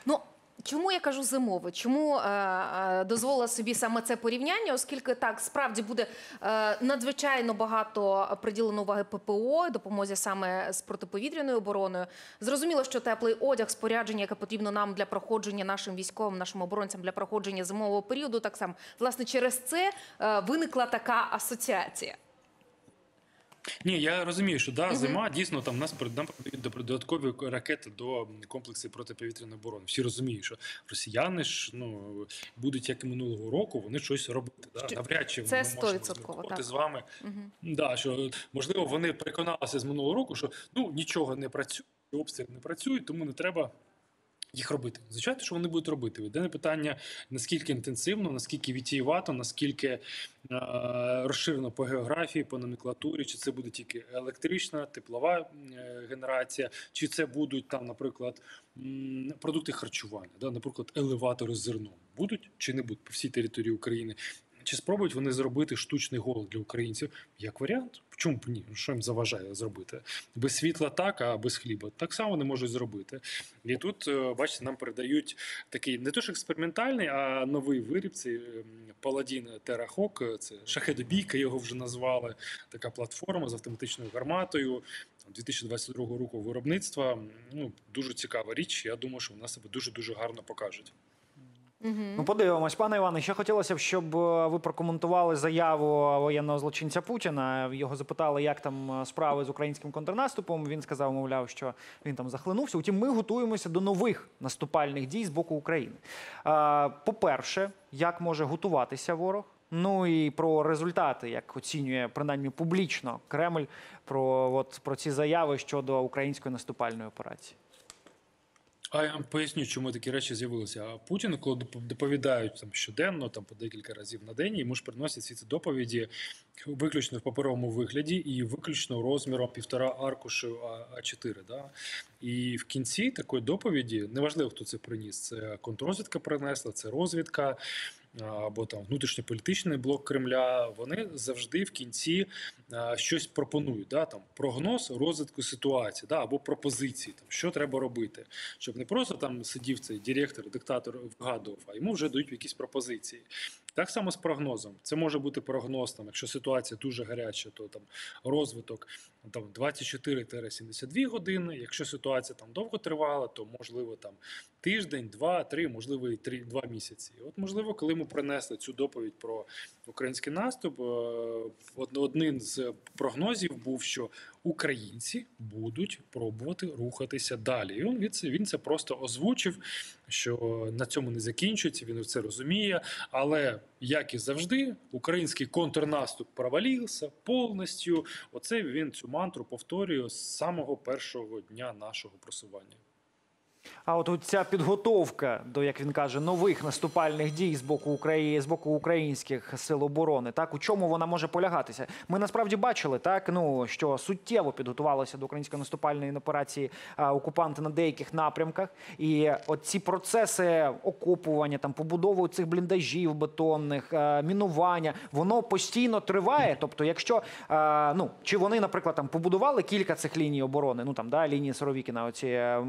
Ну. Чому я кажу зимове? Чому е, е, дозволила собі саме це порівняння? Оскільки так справді буде е, надзвичайно багато приділено уваги ППО, допомозі саме з протиповітряною обороною. Зрозуміло, що теплий одяг, спорядження, яке потрібно нам для проходження нашим військовим, нашим оборонцям для проходження зимового періоду, так само власне через це е, виникла така асоціація. Ні, я розумію, що да, зима дійсно там нас нам передають до- додаткові ракети до комплексів протиповітряної оборони. Всі розуміють, що росіяни ж ну будуть як і минулого року, вони щось робити. Да? Навряд чи це ми можемо 100%, зміркувати з вами. Да, що можливо вони переконалися з минулого року, що ну нічого не працює, обстріл не працює, тому не треба. Їх робити. Звичайно, що вони будуть робити. Єдине питання: наскільки інтенсивно, наскільки вітієвато, наскільки е, розширено по географії, по номенклатурі, чи це буде тільки електрична, теплова е, генерація, чи це будуть там, наприклад, продукти харчування, да, наприклад, елеватори з зерном. Будуть чи не будуть по всій території України. Чи спробують вони зробити штучний голод для українців? Як варіант? Чому б ні? Що їм заважає зробити? Без світла так, а без хліба. Так само вони можуть зробити. І тут, е, бачите, нам передають такий не то ж експериментальний, а новий виріб. Це ем, Паладін Терахок, це шахедобійка, його вже назвали. Така платформа з автоматичною гарматою. 2022 року виробництва. Ну, дуже цікава річ. Я думаю, що вона себе дуже дуже гарно покажуть. Ну, подивимось, пане Іване, ще хотілося б, щоб е, ви прокоментували заяву воєнного злочинця Путіна. Його запитали, як там е, справи з українським контрнаступом. Він сказав, мовляв, що він там захлинувся. Утім, ми готуємося до нових наступальних дій з боку України. Е, По-перше, як може готуватися ворог? Ну і про результати, як оцінює принаймні публічно Кремль про, от, про ці заяви щодо української наступальної операції. А я вам поясню, чому такі речі з'явилися. А Путін, коли доповідають там щоденно, там по декілька разів на день, йому ж приносять всі ці доповіді виключно в паперовому вигляді і виключно розміром півтора аркушу А- А4. Да? І в кінці такої доповіді, неважливо, хто це приніс, це контрозвідка принесла, це розвідка. Або там внутрішньополітичний блок Кремля, вони завжди в кінці а, щось пропонують. Да? Там прогноз розвитку ситуації, да? або пропозиції, там що треба робити щоб не просто там сидів цей директор, диктатор вгадував, а йому вже дають якісь пропозиції. Так само з прогнозом. Це може бути прогноз, там, якщо ситуація дуже гаряча, то там розвиток там 24-72 години. Якщо ситуація там довго тривала, то можливо там тиждень, два, три, можливо, і три, два місяці. От можливо, коли ми принесли цю доповідь про український наступ, е, одним з прогнозів був, що українці будуть пробувати рухатися далі. І він це він це просто озвучив, що на цьому не закінчується. Він це розуміє. Але як і завжди, український контрнаступ провалився повністю. Оце він цю мантру повторює з самого першого дня нашого просування. А от ця підготовка до, як він каже, нових наступальних дій з боку України, з боку українських сил оборони, так у чому вона може полягатися? Ми насправді бачили, так ну що суттєво підготувалися до української наступальної операції а, окупанти на деяких напрямках, і от ці процеси окопування, там побудови цих бліндажів бетонних, а, мінування, воно постійно триває. Тобто, якщо а, ну чи вони, наприклад, там побудували кілька цих ліній оборони, ну там да лінії Соровікіна, оці е,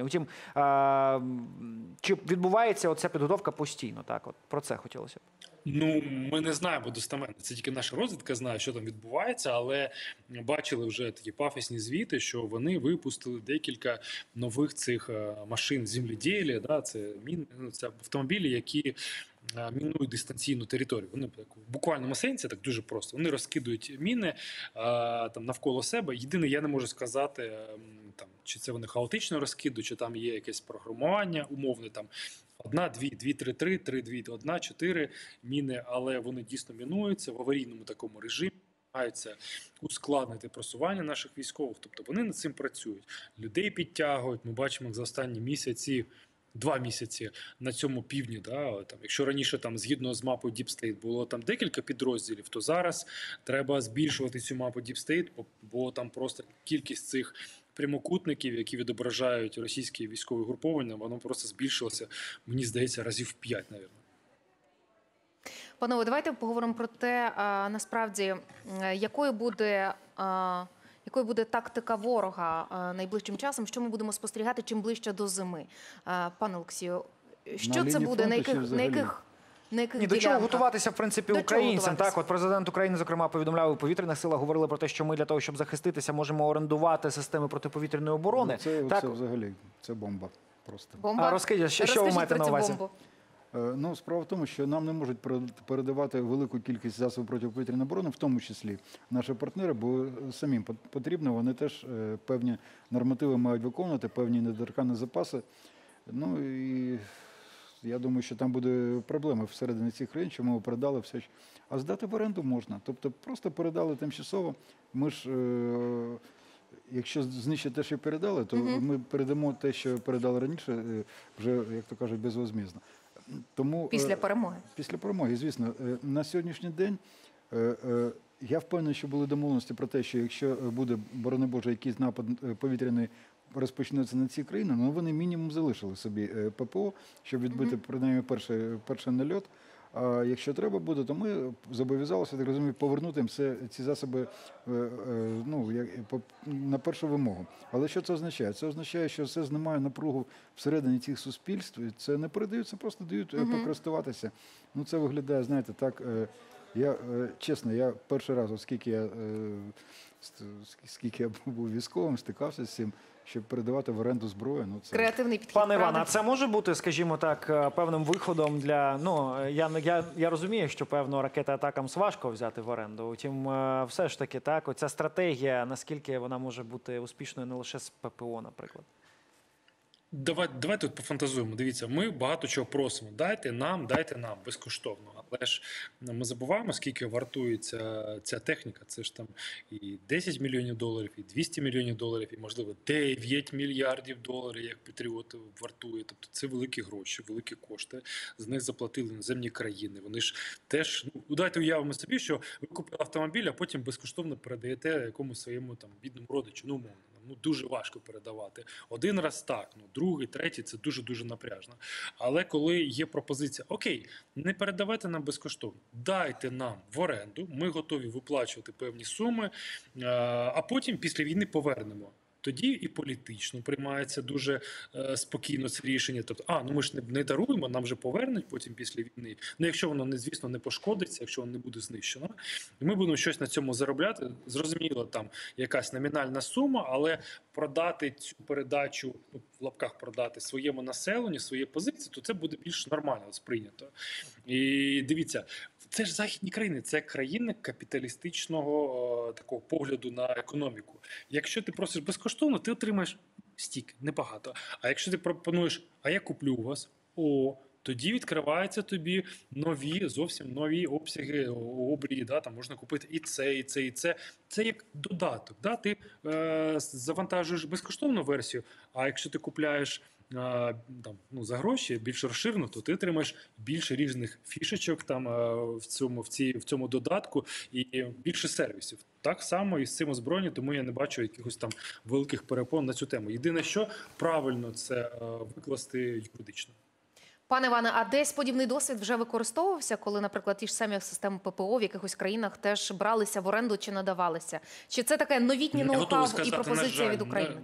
м- Утім, а, чи відбувається оця підготовка постійно? Так, от про це хотілося б. Ну, ми не знаємо достеменно. Це тільки наша розвідка знає, що там відбувається, але бачили вже такі пафосні звіти, що вони випустили декілька нових цих е, машин земледілля. Да, це мін, ну, це автомобілі, які е, мінують дистанційну територію. Вони так, в буквальному сенсі так дуже просто. Вони розкидують міни е, там навколо себе. Єдине, я не можу сказати, е, м, там чи це вони хаотично розкидують, чи там є якесь програмування умовне там. Одна, дві, дві, три, три, три, дві, одна, чотири міни, але вони дійсно мінуються в аварійному такому режимі. Намагаються ускладнити просування наших військових. Тобто вони над цим працюють. Людей підтягують. Ми бачимо за останні місяці. Два місяці на цьому півдні, да там, якщо раніше там згідно з мапою Deep State було там декілька підрозділів, то зараз треба збільшувати цю мапу Deep State, бо там просто кількість цих прямокутників, які відображають російські військові груповання, воно просто збільшилося. Мені здається, разів в п'ять, навіть. Панове, давайте поговоримо про те, а, насправді, якою буде. а, Якою буде тактика ворога а, найближчим часом? Що ми будемо спостерігати чим ближче до зими? А, Пане Олексію, що це буде? На яких, на яких, на яких Ні, до чого ділянках? готуватися, в принципі, До чого українцям. готуватися? Так, от президент України, зокрема, повідомляв у повітряних силах, говорили про те, що ми для того, щоб захиститися, можемо орендувати системи протиповітряної оборони. Ну, Це, так, це взагалі це бомба просто. Бомба? А розкажіть, що- що ви Розкажіть маєте про на цю увазі? бомбу. Е, Ну, справа в тому, що нам не можуть перед- передавати велику кількість засобів протиповітряної оборони, в тому числі наші партнери, бо самим пот- потрібно, вони теж е, певні нормативи мають виконувати, певні недоторканні запаси. Ну і я думаю, що там буде проблема всередині цих країн, чому ми передали все. ж. А здати в оренду можна. Тобто просто передали тимчасово. Ми ж. е, Якщо знищити те, що передали, то ми передамо те, що передали раніше, е, вже, як то кажуть, безвозмізно. Тому, е, Після перемоги. Після перемоги, звісно, Е, на сьогоднішній день е, е, я впевнений, що були домовленості про те, що якщо е, буде, борони Боже, якийсь напад е, повітряний розпочнеться на ці країни, ну вони мінімум залишили собі е, ППО, щоб відбити принаймні перший, перший нальот. А якщо треба буде, то ми зобов'язалися, так розумію, повернути їм це, ці засоби е, е, ну, як, по- на першу вимогу. Але що це означає? Це означає, що це знімає напругу всередині цих суспільств. Це не передають, це просто дають е, покористуватися. Ну це виглядає, знаєте, так. Я чесно, я перший раз, оскільки я скільки я був військовим, стикався з цим, щоб передавати в оренду зброю. Ну це Креативний підхід. Пане? Іване, а це може бути, скажімо так, е, певним виходом для. Ну е, я я, я розумію, що певно ракета атакамс важко взяти в оренду. Утім, е, все ж таки, так, оця стратегія, наскільки вона може бути успішною не лише з ППО, наприклад. Давай, давайте от пофантазуємо. Дивіться, ми багато чого просимо. Дайте нам, дайте нам безкоштовно. Але ж ну, ми забуваємо, скільки вартує ця, техніка. Це ж там і 10 мільйонів доларів, і 200 мільйонів доларів, і можливо 9 мільярдів доларів, як Петріот вартує. Тобто це великі гроші, великі кошти. За них заплатили іноземні країни. Вони ж теж ну давайте уявимо собі, що ви купили автомобіль, а потім безкоштовно передаєте якомусь своєму там бідному родичу. Ну умовно. Ну дуже важко передавати. Один раз так, ну другий, третій це дуже дуже напряжно. Але коли є пропозиція, окей, не передавайте нам безкоштовно, дайте нам в оренду, ми готові виплачувати певні суми, е, а потім після війни повернемо. Тоді і політично приймається дуже е, спокійно це рішення. Тобто, а ну ми ж не, не даруємо, нам вже повернуть потім після війни. Ну якщо воно не звісно не пошкодиться, якщо воно не буде знищено, ми будемо щось на цьому заробляти. Зрозуміло, там якась номінальна сума, але продати цю передачу ну, в лапках продати своєму населенню, свої позиції, то це буде більш нормально сприйнято. І дивіться, це ж західні країни, це країни капіталістичного е, такого погляду на економіку. Якщо ти просиш безкоштовно, ти отримаєш стільки, небагато. А якщо ти пропонуєш, а я куплю у вас, о. Тоді відкриваються тобі нові, зовсім нові обсяги обрії. Да, там можна купити і це, і це, і це. Це як додаток. Да? Ти е, завантажуєш безкоштовну версію, а якщо ти купляєш там, ну, за гроші більш розширену, то ти отримаєш більше різних фішечок там в цьому, в, цій, в цьому додатку і більше сервісів. Так само і з цим озброєнням, тому я не бачу якихось там великих перепон на цю тему. Єдине, що правильно це викласти юридично. Пане Іване, а десь подібний досвід вже використовувався, коли, наприклад, ті ж самі системи ППО в якихось країнах теж бралися в оренду чи надавалися? Чи це таке новітнє ноу-хау і пропозиція від України?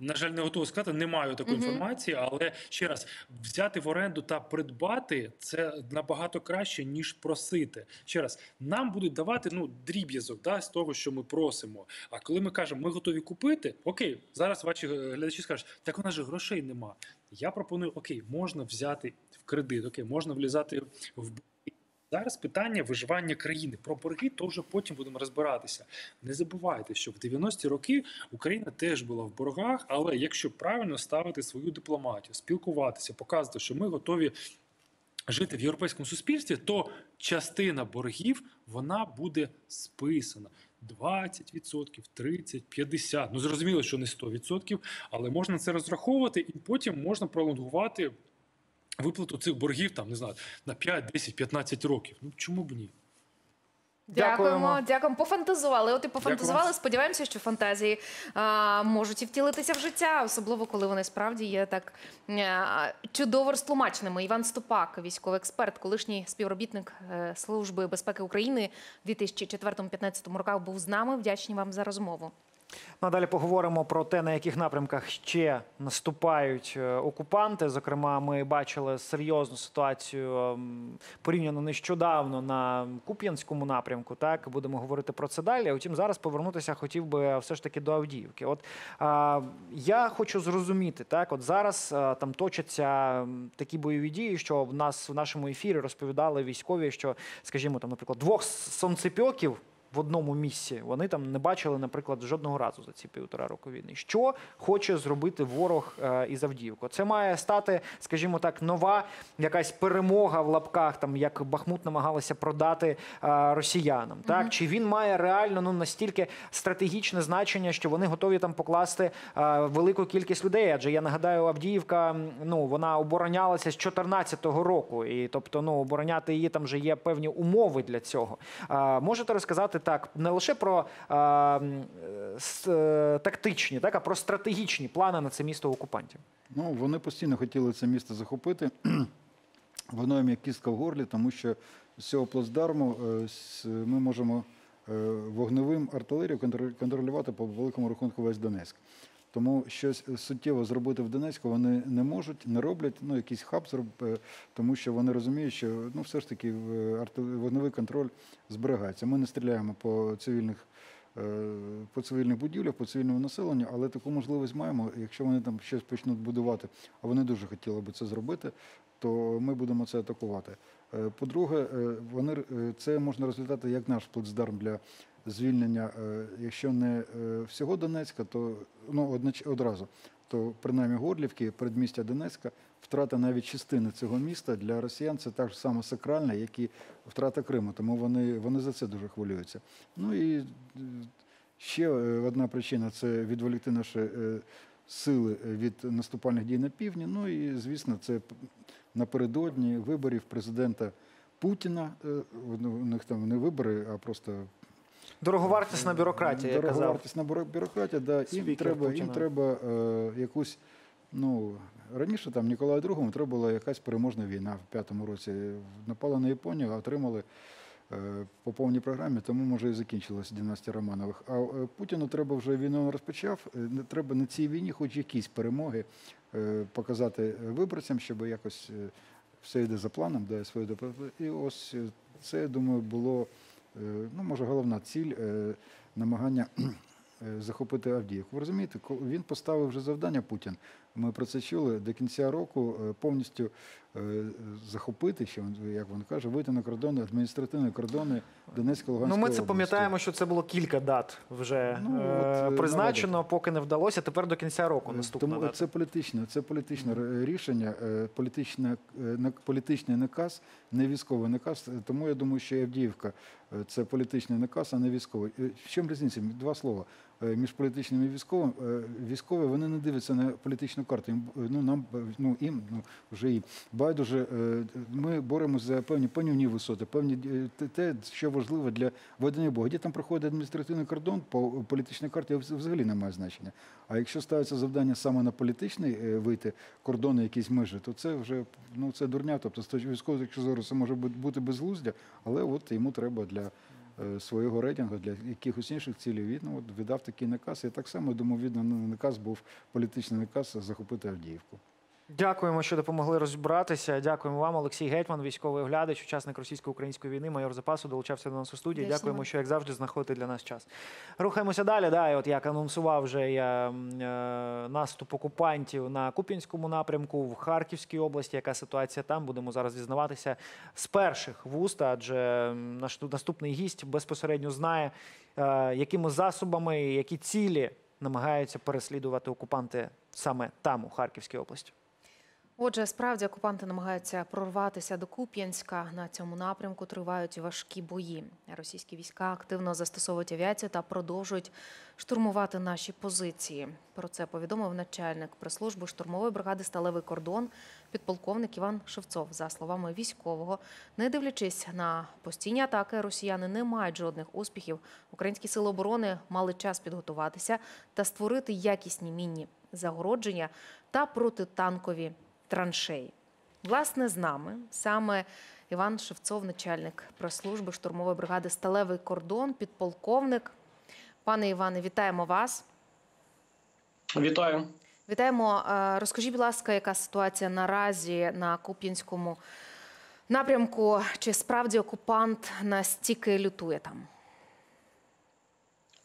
На, жаль, не готовий сказати, не маю такої Мгм. інформації, але ще раз, взяти в оренду та придбати це набагато краще, ніж просити. Ще раз, нам будуть давати ну, дріб'язок да, з того, що ми просимо. А коли ми кажемо, ми готові купити, окей, зараз ваші е, глядачі скажуть, так у нас же грошей нема. Я пропоную, окей, можна взяти в кредит, окей, можна влізати в. Зараз питання виживання країни. Про борги то вже потім будемо розбиратися. Не забувайте, що в 90-ті роки Україна теж була в боргах, але якщо правильно ставити свою дипломатію, спілкуватися, показувати, що ми готові жити в європейському суспільстві, то частина боргів вона буде списана. 20%, 30%, 50%. Ну зрозуміло, що не 100%, але можна це розраховувати, і потім можна пролонгувати виплату цих боргів там, не знаю, на 5, 10, 15 років. Ну чому б ні? Дякуємо, Дякуємо. дякуємо. Пофантазували. От і пофантазували. Дякую. Сподіваємося, що фантазії а, можуть і втілитися в життя, особливо коли вони справді є так а, чудово розтлумаченими. Іван Стопак, військовий експерт, колишній співробітник е, Служби безпеки України в 2004-2015 роках, був з нами. Вдячні вам за розмову. Надалі поговоримо про те, на яких напрямках ще наступають е, окупанти. Зокрема, ми бачили серйозну ситуацію порівняно нещодавно на Куп'янському напрямку. Так будемо говорити про це далі. Утім, зараз повернутися хотів би все ж таки до Авдіївки. От а, я хочу зрозуміти, так от зараз а, там точаться такі бойові дії, що в нас в нашому ефірі розповідали військові, що, скажімо, там, наприклад, двох сонцепьоків в одному місці вони там не бачили, наприклад, жодного разу за ці півтора року війни. Що хоче зробити ворог е, із Авдіївкою? Це має стати, скажімо так, нова якась перемога в лапках, там як Бахмут намагалися продати е, росіянам. Так чи він має реально ну настільки стратегічне значення, що вони готові там покласти е, велику кількість людей? Адже я нагадаю, Авдіївка ну вона оборонялася з 2014 року, і тобто ну обороняти її там вже є певні умови для цього. Можете розказати так не лише про е, с- е, тактичні, так а про стратегічні плани на це місто окупантів. Ну, вони постійно хотіли це місто захопити. воно їм як кістка в горлі, тому що з цього плацдарму е, ми можемо е, вогневим артилерію контролювати по великому рахунку весь Донецьк. Тому щось суттєво зробити в Донецьку вони не можуть, не роблять. Ну, якийсь хаб зроб, е, тому що вони розуміють, що ну, все ж таки е, вогневий контроль зберігається. Ми не стріляємо по цивільних. е, По цивільних будівлях, по цивільному населенню, але таку можливість маємо. Якщо вони там щось почнуть будувати, а вони дуже хотіли би це зробити, то ми будемо це атакувати. По-друге, вони це можна розглядати як наш плацдарм для звільнення, е, якщо не е, всього Донецька, то ну одразу, то принаймні Горлівки, передмістя Донецька, втрата навіть частини цього міста для росіян це так само сакральна, як і втрата Криму. Тому вони, вони за це дуже хвилюються. Ну і е, ще одна причина це відволікти наші сили від наступальних дій на півдні. Ну і звісно, це напередодні виборів президента Путіна. У них там не вибори, а просто Дороговартісна бюрократія, я казав. Дороговартісна бюрократія, да, їм Спікер треба, їм Путіна. треба е, якусь. Ну, раніше там Ніколаю II треба була якась переможна війна в п'ятому році. Напали на Японію, а отримали е, по повній програмі, тому може і закінчилась династія Романових. А е, Путіну треба вже війну не розпочав. е, не Треба на цій війні хоч якісь перемоги е, показати виборцям, щоб якось е, все йде за планом, дає свою допомогу. І ось е, це, я думаю, було ну, може, головна ціль е, намагання е, захопити Авдіївку. Ви розумієте, він поставив вже завдання Путін. Ми про це чули до кінця року е, повністю е, захопити, що як він каже, вийти на кордони, адміністративні кордони Донецької Ну, ми це області. пам'ятаємо, що це було кілька дат вже Ну, е, от, призначено, поки не вдалося. Тепер до кінця року наступна Тому дата. це політичне, це політичне рішення, політичне, політичний наказ, не військовий наказ. Тому я думаю, що Авдіївка це політичний наказ, а не військовий. В чому різниця? Два слова. Е, Між політичним і військовим Е, військові вони не дивляться на політичну карту. Е, ну нам ну їм ну вже їм байдуже. Ми боремося за певні панівні висоти, певні те- що важливо для ведення Бога. Де там проходить адміністративний кордон по політичній карті, вз- взагалі немає значення. А якщо ставиться завдання саме на політичний вийти кордони, якісь межі, то це вже ну це дурня. Тобто з точки військової точки зору це може бути- безглуздя, але от йому треба для свого рейтингу, для якихось інших цілей. Він ну, от віддав такий наказ. Я так само думаю, відно на- наказ був політичний наказ захопити Авдіївку. Дякуємо, що допомогли розібратися. Дякуємо вам, Олексій Гетьман, військовий оглядач, учасник російсько-української війни, майор запасу, долучався до нас у студії. Вдячна Дякуємо, що як завжди знаходите для нас час. Рухаємося далі. Да, і от як анонсував вже я е, наступ окупантів на Куп'янському напрямку в Харківській області. Яка ситуація там? Будемо зараз дізнаватися з перших вуст, адже наш наступний гість безпосередньо знає, е, якими засобами, які цілі намагаються переслідувати окупанти саме там, у Харківській області. Отже, справді окупанти намагаються прорватися до Куп'янська. На цьому напрямку тривають важкі бої. Російські війська активно застосовують авіацію та продовжують штурмувати наші позиції. Про це повідомив начальник прес-служби штурмової бригади Сталевий кордон, підполковник Іван Шевцов. За словами військового, не дивлячись на постійні атаки, росіяни не мають жодних успіхів. Українські сили оборони мали час підготуватися та створити якісні мінні загородження та протитанкові траншеї. Власне, з нами саме Іван Шевцов, начальник прес-служби штурмової бригади Сталевий кордон, підполковник. Пане Іване, вітаємо вас. Вітаю. Вітаємо. Е, Розкажіть, будь ласка, яка ситуація наразі на Куп'янському напрямку? Чи справді окупант настільки лютує там?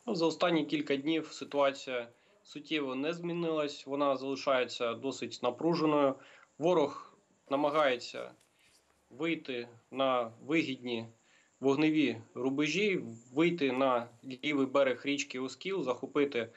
Ну, За останні кілька днів ситуація суттєво не змінилась. Вона залишається досить напруженою. Ворог намагається вийти на вигідні вогневі рубежі, вийти на лівий берег річки Оскіл, захопити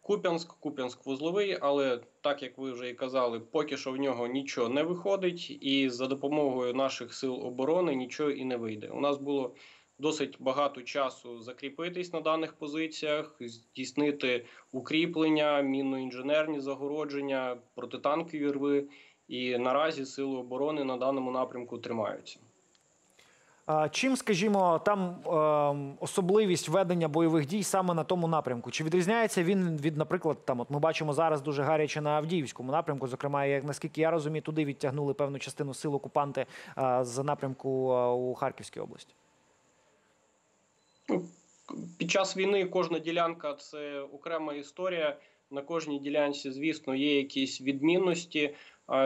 Куп'янськ, Куп'янськ-Вузловий, але так як ви вже і казали, поки що в нього нічого не виходить, і за допомогою наших сил оборони нічого і не вийде. У нас було досить багато часу закріпитись на даних позиціях, здійснити укріплення, мінно-інженерні загородження, протитанкові рви. І наразі сили оборони на даному напрямку тримаються. Чим, скажімо, там ем, особливість ведення бойових дій саме на тому напрямку? Чи відрізняється він від, наприклад, там от ми бачимо зараз дуже гаряче на Авдіївському напрямку? Зокрема, як наскільки я розумію, туди відтягнули певну частину сил окупанти а, з напрямку а, у Харківській області. Ну, Під час війни кожна ділянка це окрема історія. На кожній ділянці, звісно, є якісь відмінності.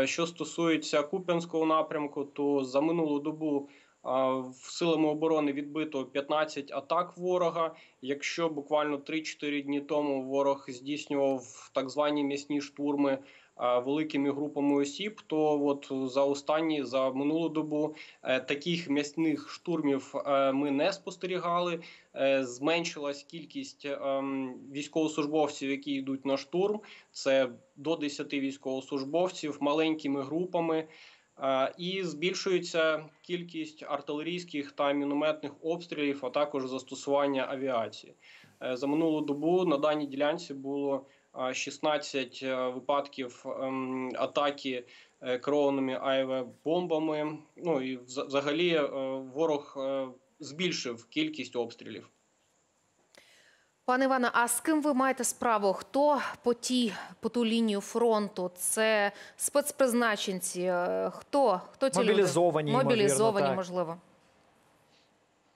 Що стосується Куп'янського напрямку, то за минулу добу в силами оборони відбито 15 атак ворога. Якщо буквально 3-4 дні тому ворог здійснював так звані м'ясні штурми великими групами осіб, то от за останні за минулу добу е, таких м'ясних штурмів е, ми не спостерігали. Е, Зменшилась кількість ем, військовослужбовців, які йдуть на штурм. Це до 10 військовослужбовців маленькими групами. І збільшується кількість артилерійських та мінометних обстрілів, а також застосування авіації. За минулу добу на даній ділянці було 16 е, випадків ем, атаки е, керованими авіабомбами. Ну і взагалі е, ворог збільшив кількість обстрілів. Пане Іване, а з ким ви маєте справу? Хто по ті по ту лінію фронту? Це спецпризначенці? Хто? Хто ці Мобілізовані, люди? Мобілізовані, можливо.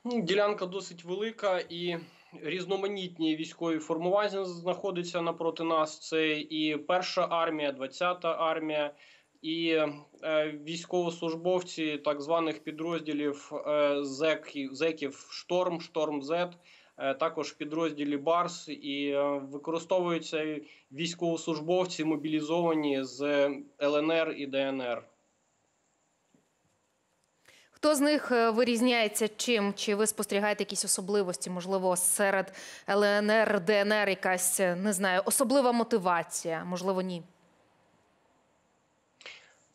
Ну, Ділянка досить велика і різноманітні військові формування знаходяться напроти нас. Це і перша армія, 20-та армія, і е, військовослужбовці так званих підрозділів е, зеків, зеків Шторм, Шторм Зет, е, також підрозділі Барс, і е, використовуються військовослужбовці мобілізовані з ЛНР і ДНР. Хто з них е, вирізняється чим? Чи ви спостерігаєте якісь особливості? Можливо, серед ЛНР, ДНР якась е, не знаю, особлива мотивація? Можливо, ні.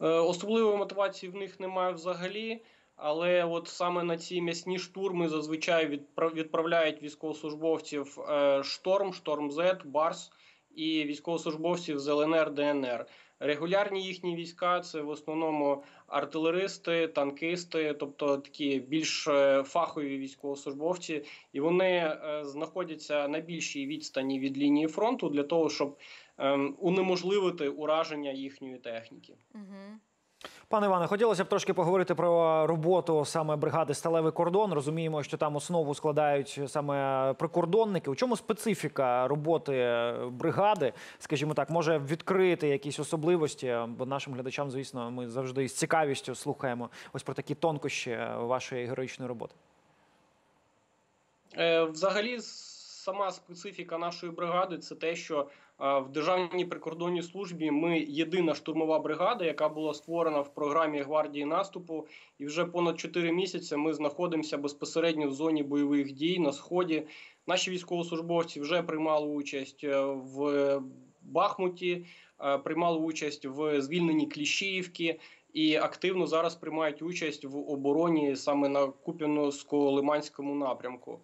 Е, Особливої мотивації в них немає взагалі. Але от саме на ці м'ясні штурми зазвичай відправляють військовослужбовців Шторм, Шторм Зет, Барс і військовослужбовців з ЛНР, ДНР. Регулярні їхні війська це в основному артилеристи, танкисти, тобто такі більш е, фахові військовослужбовці, і вони е, знаходяться на більшій відстані від лінії фронту для того, щоб ем, унеможливити ураження їхньої техніки. Угу. Пане Іване, хотілося б трошки поговорити про роботу саме бригади Сталевий кордон. Розуміємо, що там основу складають саме прикордонники. У чому специфіка роботи бригади? Скажімо так, може відкрити якісь особливості? Бо нашим глядачам, звісно, ми завжди з цікавістю слухаємо ось про такі тонкощі вашої героїчної роботи. Е, Взагалі, сама специфіка нашої бригади це те, що е, в Державній прикордонній службі ми єдина штурмова бригада, яка була створена в програмі гвардії наступу. І вже понад 4 місяці ми знаходимося безпосередньо в зоні бойових дій на сході. Наші військовослужбовці вже приймали участь е, в Бахмуті, е, приймали участь в звільненні Кліщіївки. І активно зараз приймають участь в обороні саме на Куп'янсько-Лиманському напрямку.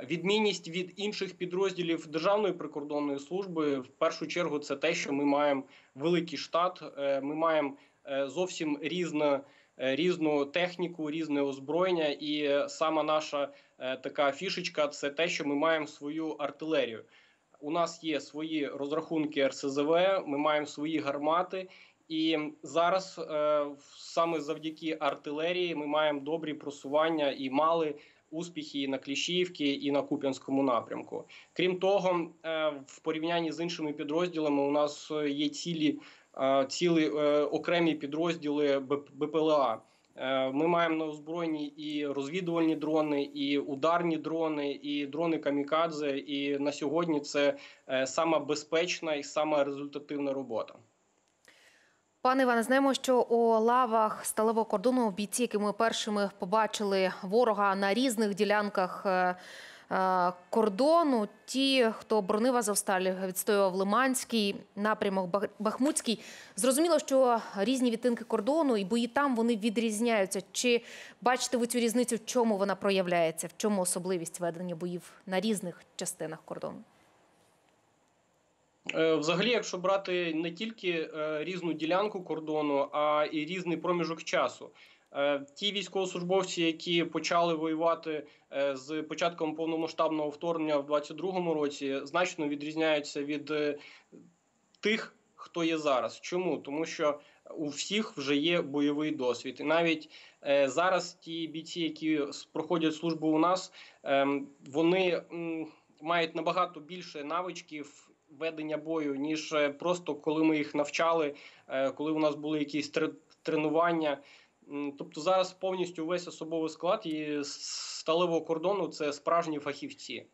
Відмінність від інших підрозділів Державної прикордонної служби в першу чергу це те, що ми маємо великий штат, е, ми маємо е, зовсім різне, е, різну техніку, різне озброєння, і сама наша така фішечка це те, що ми маємо свою артилерію. У нас є свої розрахунки РСЗВ, ми маємо свої гармати. І зараз саме завдяки артилерії ми маємо добрі просування і мали успіхи і на Кліщіївці, і на Куп'янському напрямку. Крім того, е, в порівнянні з іншими підрозділами у нас е, є цілі, е, цілі окремі підрозділи БП- БПЛА. Ми маємо на озброєнні і розвідувальні дрони, і ударні дрони, і дрони камікадзе. І на сьогодні це е, сама безпечна і сама результативна робота. Пане Іване, знаємо, що у лавах сталевого кордону бійці, які ми першими побачили ворога на різних ділянках е, е, кордону, ті, хто бронив Азовсталь, відстоював Лиманський напрямок, Бах- Бахмутський. Зрозуміло, що різні відтинки кордону і бої там вони відрізняються. Чи бачите ви цю різницю, в чому вона проявляється, в чому особливість ведення боїв на різних частинах кордону? Е, Взагалі, якщо брати не тільки е, різну ділянку кордону, а і різний проміжок часу. Е, Ті військовослужбовці, які почали воювати з початком повномасштабного вторгнення в 22-му році, значно відрізняються від тих, хто є зараз. Чому? Тому що у всіх вже є бойовий досвід, і навіть зараз ті бійці, які проходять службу у нас, ем, вони мають набагато більше навичків ведення бою, ніж е, просто коли ми їх навчали, е, коли у нас були якісь тренування. Тобто зараз повністю весь особовий склад і сталевого кордону це справжні фахівці.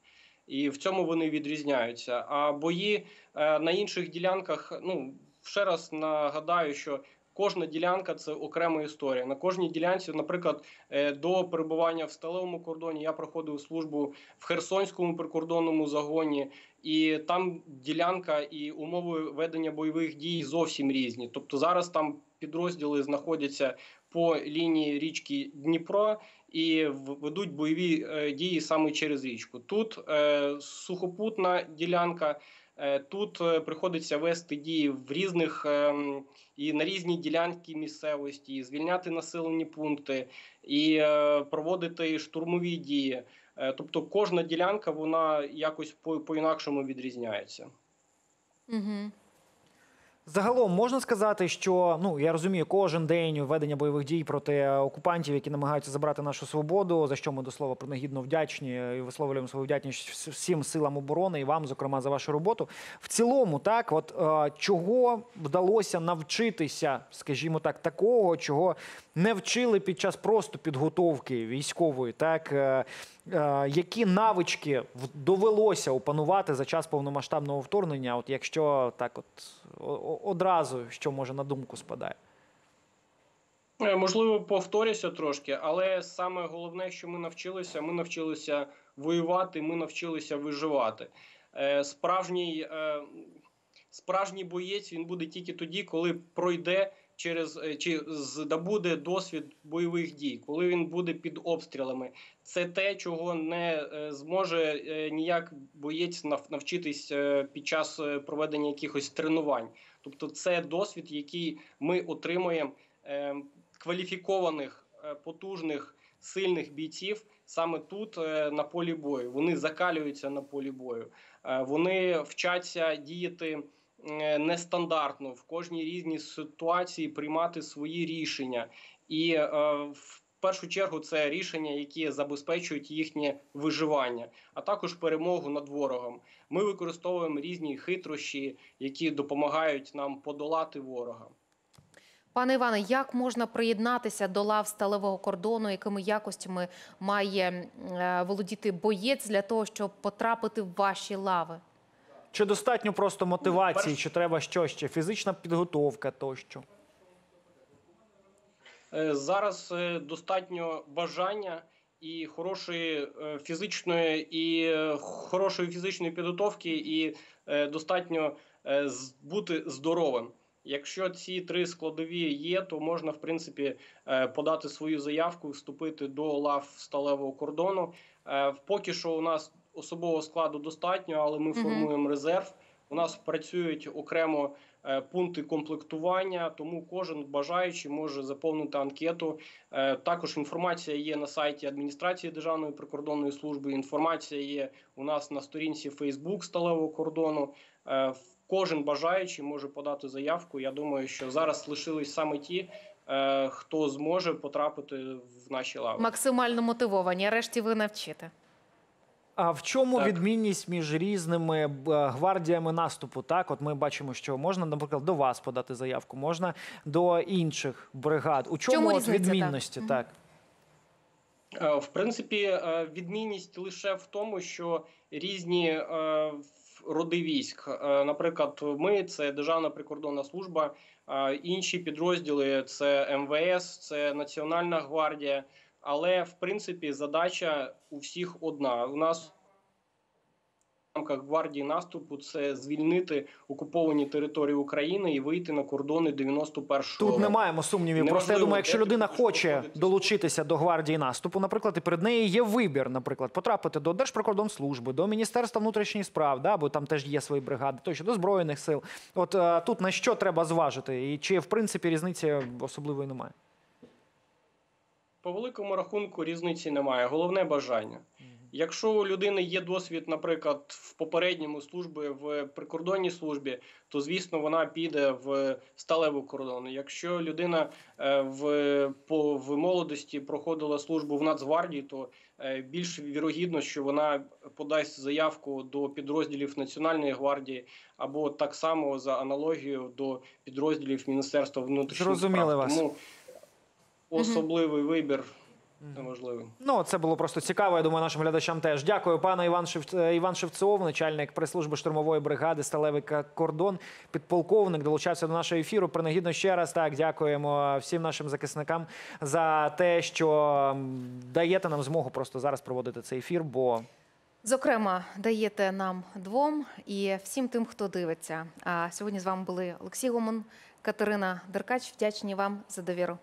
І в цьому вони відрізняються. А бої е, на інших ділянках, ну ще раз нагадаю, що кожна ділянка це окрема історія. На кожній ділянці, наприклад, е, до перебування в сталевому кордоні я проходив службу в Херсонському прикордонному загоні, і там ділянка і умови ведення бойових дій зовсім різні. Тобто зараз там підрозділи знаходяться по лінії річки Дніпро і ведуть бойові е, дії саме через річку. Тут е, сухопутна ділянка. Е, Тут е, приходиться вести дії в різних ем, і на різні ділянки місцевості, і звільняти населені пункти, і е, проводити штурмові дії. Тобто кожна ділянка вона якось по, по-інакшому відрізняється. Угу. Загалом можна сказати, що ну я розумію, кожен день ведення бойових дій проти окупантів, які намагаються забрати нашу свободу, за що ми до слова принагідно вдячні і висловлюємо свою вдячність всім силам оборони і вам, зокрема, за вашу роботу. В цілому, так, от е, чого вдалося навчитися, скажімо так, такого, чого не вчили під час просто підготовки військової, так. е, Е, які навички довелося опанувати за час повномасштабного вторгнення? От якщо так, от одразу що може на думку спадає? Е, Можливо, повторюся трошки, але саме головне, що ми навчилися, ми навчилися воювати, ми навчилися виживати. Е, Справжній, е, справжній боєць він буде тільки тоді, коли пройде через е, чи здобуде досвід бойових дій, коли він буде під обстрілами. Це те, чого не е, зможе е, ніяк боєць навчитись під час проведення якихось тренувань. Тобто, це досвід, який ми отримуємо кваліфікованих, потужних, сильних бійців саме тут на полі бою. Вони закалюються на полі бою. Вони вчаться діяти нестандартно в кожній різній ситуації приймати свої рішення. І е, в першу чергу це рішення, які забезпечують їхнє виживання, а також перемогу над ворогом. Ми використовуємо різні хитрощі, які допомагають нам подолати ворога. Пане Іване, як можна приєднатися до лав сталевого кордону, якими якостями має е, володіти боєць для того, щоб потрапити в ваші лави? Чи достатньо просто мотивації, чи треба що ще? Фізична підготовка тощо? Е, Зараз е, достатньо бажання і хорошої е, фізичної і хорошої фізичної підготовки, і достатньо бути здоровим. Якщо ці три складові є, то можна в принципі подати свою заявку, вступити до лав сталевого кордону. Поки що у нас особового складу достатньо, але ми Мгм. формуємо резерв. У нас працюють окремо е, пункти комплектування, тому кожен бажаючий може заповнити анкету. Е, Також інформація є на сайті адміністрації Державної прикордонної служби. Інформація є у нас на сторінці Facebook сталевого кордону. Е, Кожен бажаючий може подати заявку. Я думаю, що зараз лишились саме ті, е, хто зможе потрапити в наші лави. Максимально мотивовані, а решті ви навчите. А в чому Так. відмінність між різними гвардіями наступу? Так, от ми бачимо, що можна, наприклад, до вас подати заявку, можна до інших бригад. У чому, чому от різниця, так? відмінності? Мгм. Так. Е, В принципі, е, відмінність лише в тому, що різні е, в- роди військ. Е, Наприклад, ми це Державна прикордонна служба, а інші підрозділи це МВС, це Національна гвардія. Але в принципі задача у всіх одна. У нас в рамках гвардії наступу це звільнити окуповані території України і вийти на кордони 91-го Тут не маємо сумнівів. Просто я думаю, якщо людина хоче долучитися до гвардії наступу, наприклад, і перед нею є вибір, наприклад, потрапити до Держприкордонслужби, до Міністерства внутрішніх справ, да, бо там теж є свої бригади, тощо до збройних сил. От е, тут на що треба зважити, і чи в принципі різниці особливої немає? По великому рахунку різниці немає. Головне бажання. Якщо у людини є досвід, наприклад, в попередньому службі в прикордонній службі, то звісно вона піде в сталеву кордону. Якщо людина е, в, по, в молодості проходила службу в Нацгвардії, то е, більш вірогідно, що вона подасть заявку до підрозділів Національної гвардії або так само за аналогією до підрозділів Міністерства внутрішніх Зрозуміли справ. вас. Особливий вибір неможливий. Ну, це було просто цікаво. Я думаю, нашим глядачам теж. Дякую, пане Іван Шев... е, Іван Шевцов, начальник прес-служби штурмової бригади Сталевий кордон, підполковник, долучався до нашого ефіру. Принагідно ще раз так дякуємо всім нашим захисникам за те, що даєте нам змогу просто зараз проводити цей ефір. Бо Зокрема, даєте нам двом і всім тим, хто дивиться. А сьогодні з вами були Олексій Гомон, Катерина Деркач. Вдячні вам за довіру.